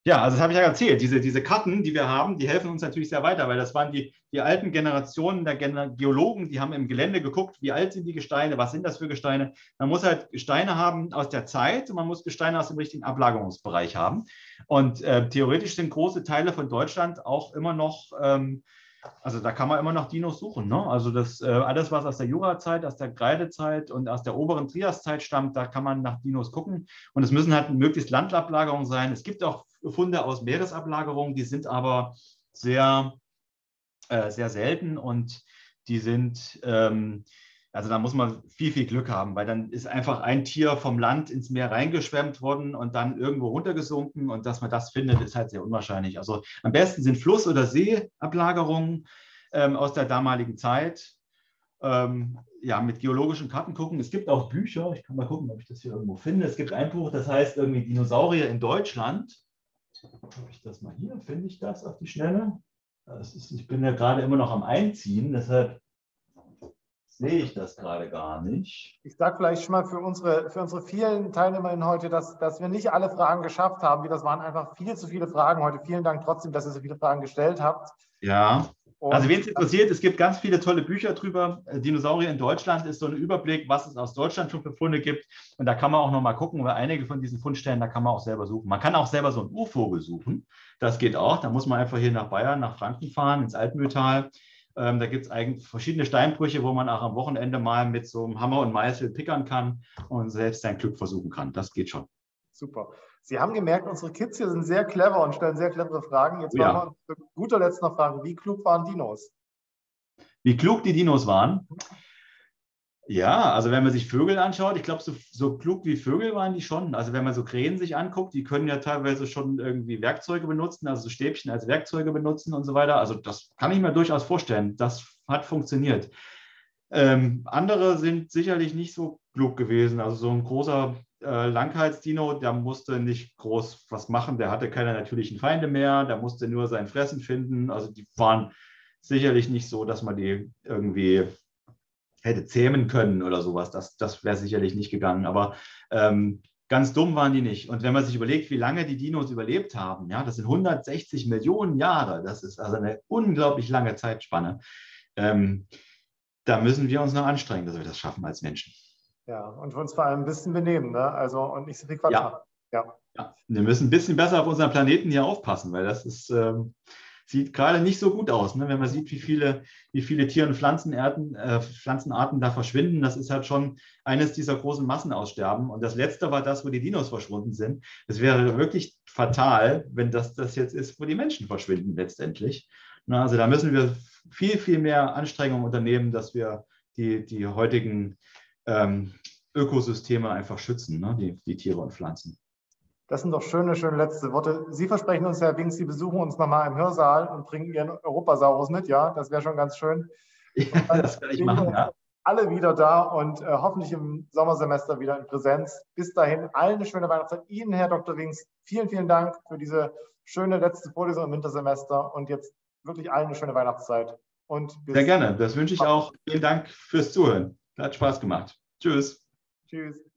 Ja, also das habe ich ja erzählt. Diese, diese Karten, die wir haben, die helfen uns natürlich sehr weiter, weil das waren die, die alten Generationen der Geologen, die haben im Gelände geguckt, wie alt sind die Gesteine, was sind das für Gesteine. Man muss halt Gesteine haben aus der Zeit und man muss Gesteine aus dem richtigen Ablagerungsbereich haben. Und äh, theoretisch sind große Teile von Deutschland auch immer noch ähm, also da kann man immer noch Dinos suchen. Ne? Also das äh, alles, was aus der Jurazeit, aus der Kreidezeit und aus der oberen Triaszeit stammt, da kann man nach Dinos gucken. Und es müssen halt möglichst Landablagerungen sein. Es gibt auch Funde aus Meeresablagerungen, die sind aber sehr, äh, sehr selten und die sind ähm, also da muss man viel, viel Glück haben, weil dann ist einfach ein Tier vom Land ins Meer reingeschwemmt worden und dann irgendwo runtergesunken und dass man das findet, ist halt sehr unwahrscheinlich. Also am besten sind Fluss- oder Seeablagerungen ähm, aus der damaligen Zeit. Ähm, ja, mit geologischen Karten gucken. Es gibt auch Bücher, ich kann mal gucken, ob ich das hier irgendwo finde. Es gibt ein Buch, das heißt irgendwie Dinosaurier in Deutschland. Habe ich das mal hier? Finde ich das auf die Schnelle? Das ist, ich bin ja gerade immer noch am Einziehen, deshalb sehe ich das gerade gar nicht. Ich sage vielleicht schon mal für unsere, für unsere vielen Teilnehmerinnen heute, dass, dass wir nicht alle Fragen geschafft haben. Das waren einfach viel zu viele Fragen heute. Vielen Dank trotzdem, dass ihr so viele Fragen gestellt habt. Ja. Und also wen es interessiert, es gibt ganz viele tolle Bücher drüber. Dinosaurier in Deutschland ist so ein Überblick, was es aus Deutschland schon für Funde gibt. Und da kann man auch noch mal gucken, weil einige von diesen Fundstellen, da kann man auch selber suchen. Man kann auch selber so einen Urvogel suchen. Das geht auch. Da muss man einfach hier nach Bayern, nach Franken fahren, ins Altmühltal. Ähm, da gibt es eigentlich verschiedene Steinbrüche, wo man auch am Wochenende mal mit so einem Hammer und Meißel pickern kann und selbst sein Glück versuchen kann. Das geht schon. Super. Sie haben gemerkt, unsere Kids hier sind sehr clever und stellen sehr clevere Fragen. Jetzt ja. wollen wir zu guter Letzt noch fragen, wie klug waren Dinos? Wie klug die Dinos waren? Ja, also wenn man sich Vögel anschaut, ich glaube, so, so, klug wie Vögel waren die schon. Also wenn man so Krähen sich anguckt, die können ja teilweise schon irgendwie Werkzeuge benutzen, also so Stäbchen als Werkzeuge benutzen und so weiter. Also das kann ich mir durchaus vorstellen. Das hat funktioniert. Ähm, andere sind sicherlich nicht so klug gewesen. Also so ein großer äh, Langhalsdino, der musste nicht groß was machen. Der hatte keine natürlichen Feinde mehr. Der musste nur sein Fressen finden. Also die waren sicherlich nicht so, dass man die irgendwie hätte zähmen können oder sowas. Das, das wäre sicherlich nicht gegangen. Aber ähm, ganz dumm waren die nicht. Und wenn man sich überlegt, wie lange die Dinos überlebt haben, ja, das sind 160 Millionen Jahre. Das ist also eine unglaublich lange Zeitspanne. Ähm, da müssen wir uns noch anstrengen, dass wir das schaffen als Menschen. Ja, und uns vor allem ein bisschen benehmen, ne? Also und nicht so viel Quatsch ja. Ja. ja. Wir müssen ein bisschen besser auf unseren Planeten hier aufpassen, weil das ist, ähm, sieht gerade nicht so gut aus. Ne? Wenn man sieht, wie viele, wie viele Tier- und Pflanzenarten, äh, Pflanzenarten da verschwinden, das ist halt schon eines dieser großen Massenaussterben. Und das letzte war das, wo die Dinos verschwunden sind. Es wäre wirklich fatal, wenn das das jetzt ist, wo die Menschen verschwinden letztendlich. Na, also da müssen wir viel, viel mehr Anstrengungen unternehmen, dass wir die, die heutigen ähm, Ökosysteme einfach schützen, ne? die, die Tiere und Pflanzen. Das sind doch schöne, schöne letzte Worte. Sie versprechen uns, Herr Wings, Sie besuchen uns nochmal im Hörsaal und bringen Ihren Europasaurus mit. Ja, das wäre schon ganz schön. Ja, das werde ich machen, ja. Alle wieder da und äh, hoffentlich im Sommersemester wieder in Präsenz. Bis dahin, allen eine schöne Weihnachtszeit. Ihnen, Herr Dr. Wings, vielen, vielen Dank für diese schöne letzte Vorlesung im Wintersemester und jetzt wirklich allen eine schöne Weihnachtszeit. Und Sehr gerne, das wünsche ich auch. Vielen Dank fürs Zuhören. Hat Spaß gemacht. Tschüss. Tschüss.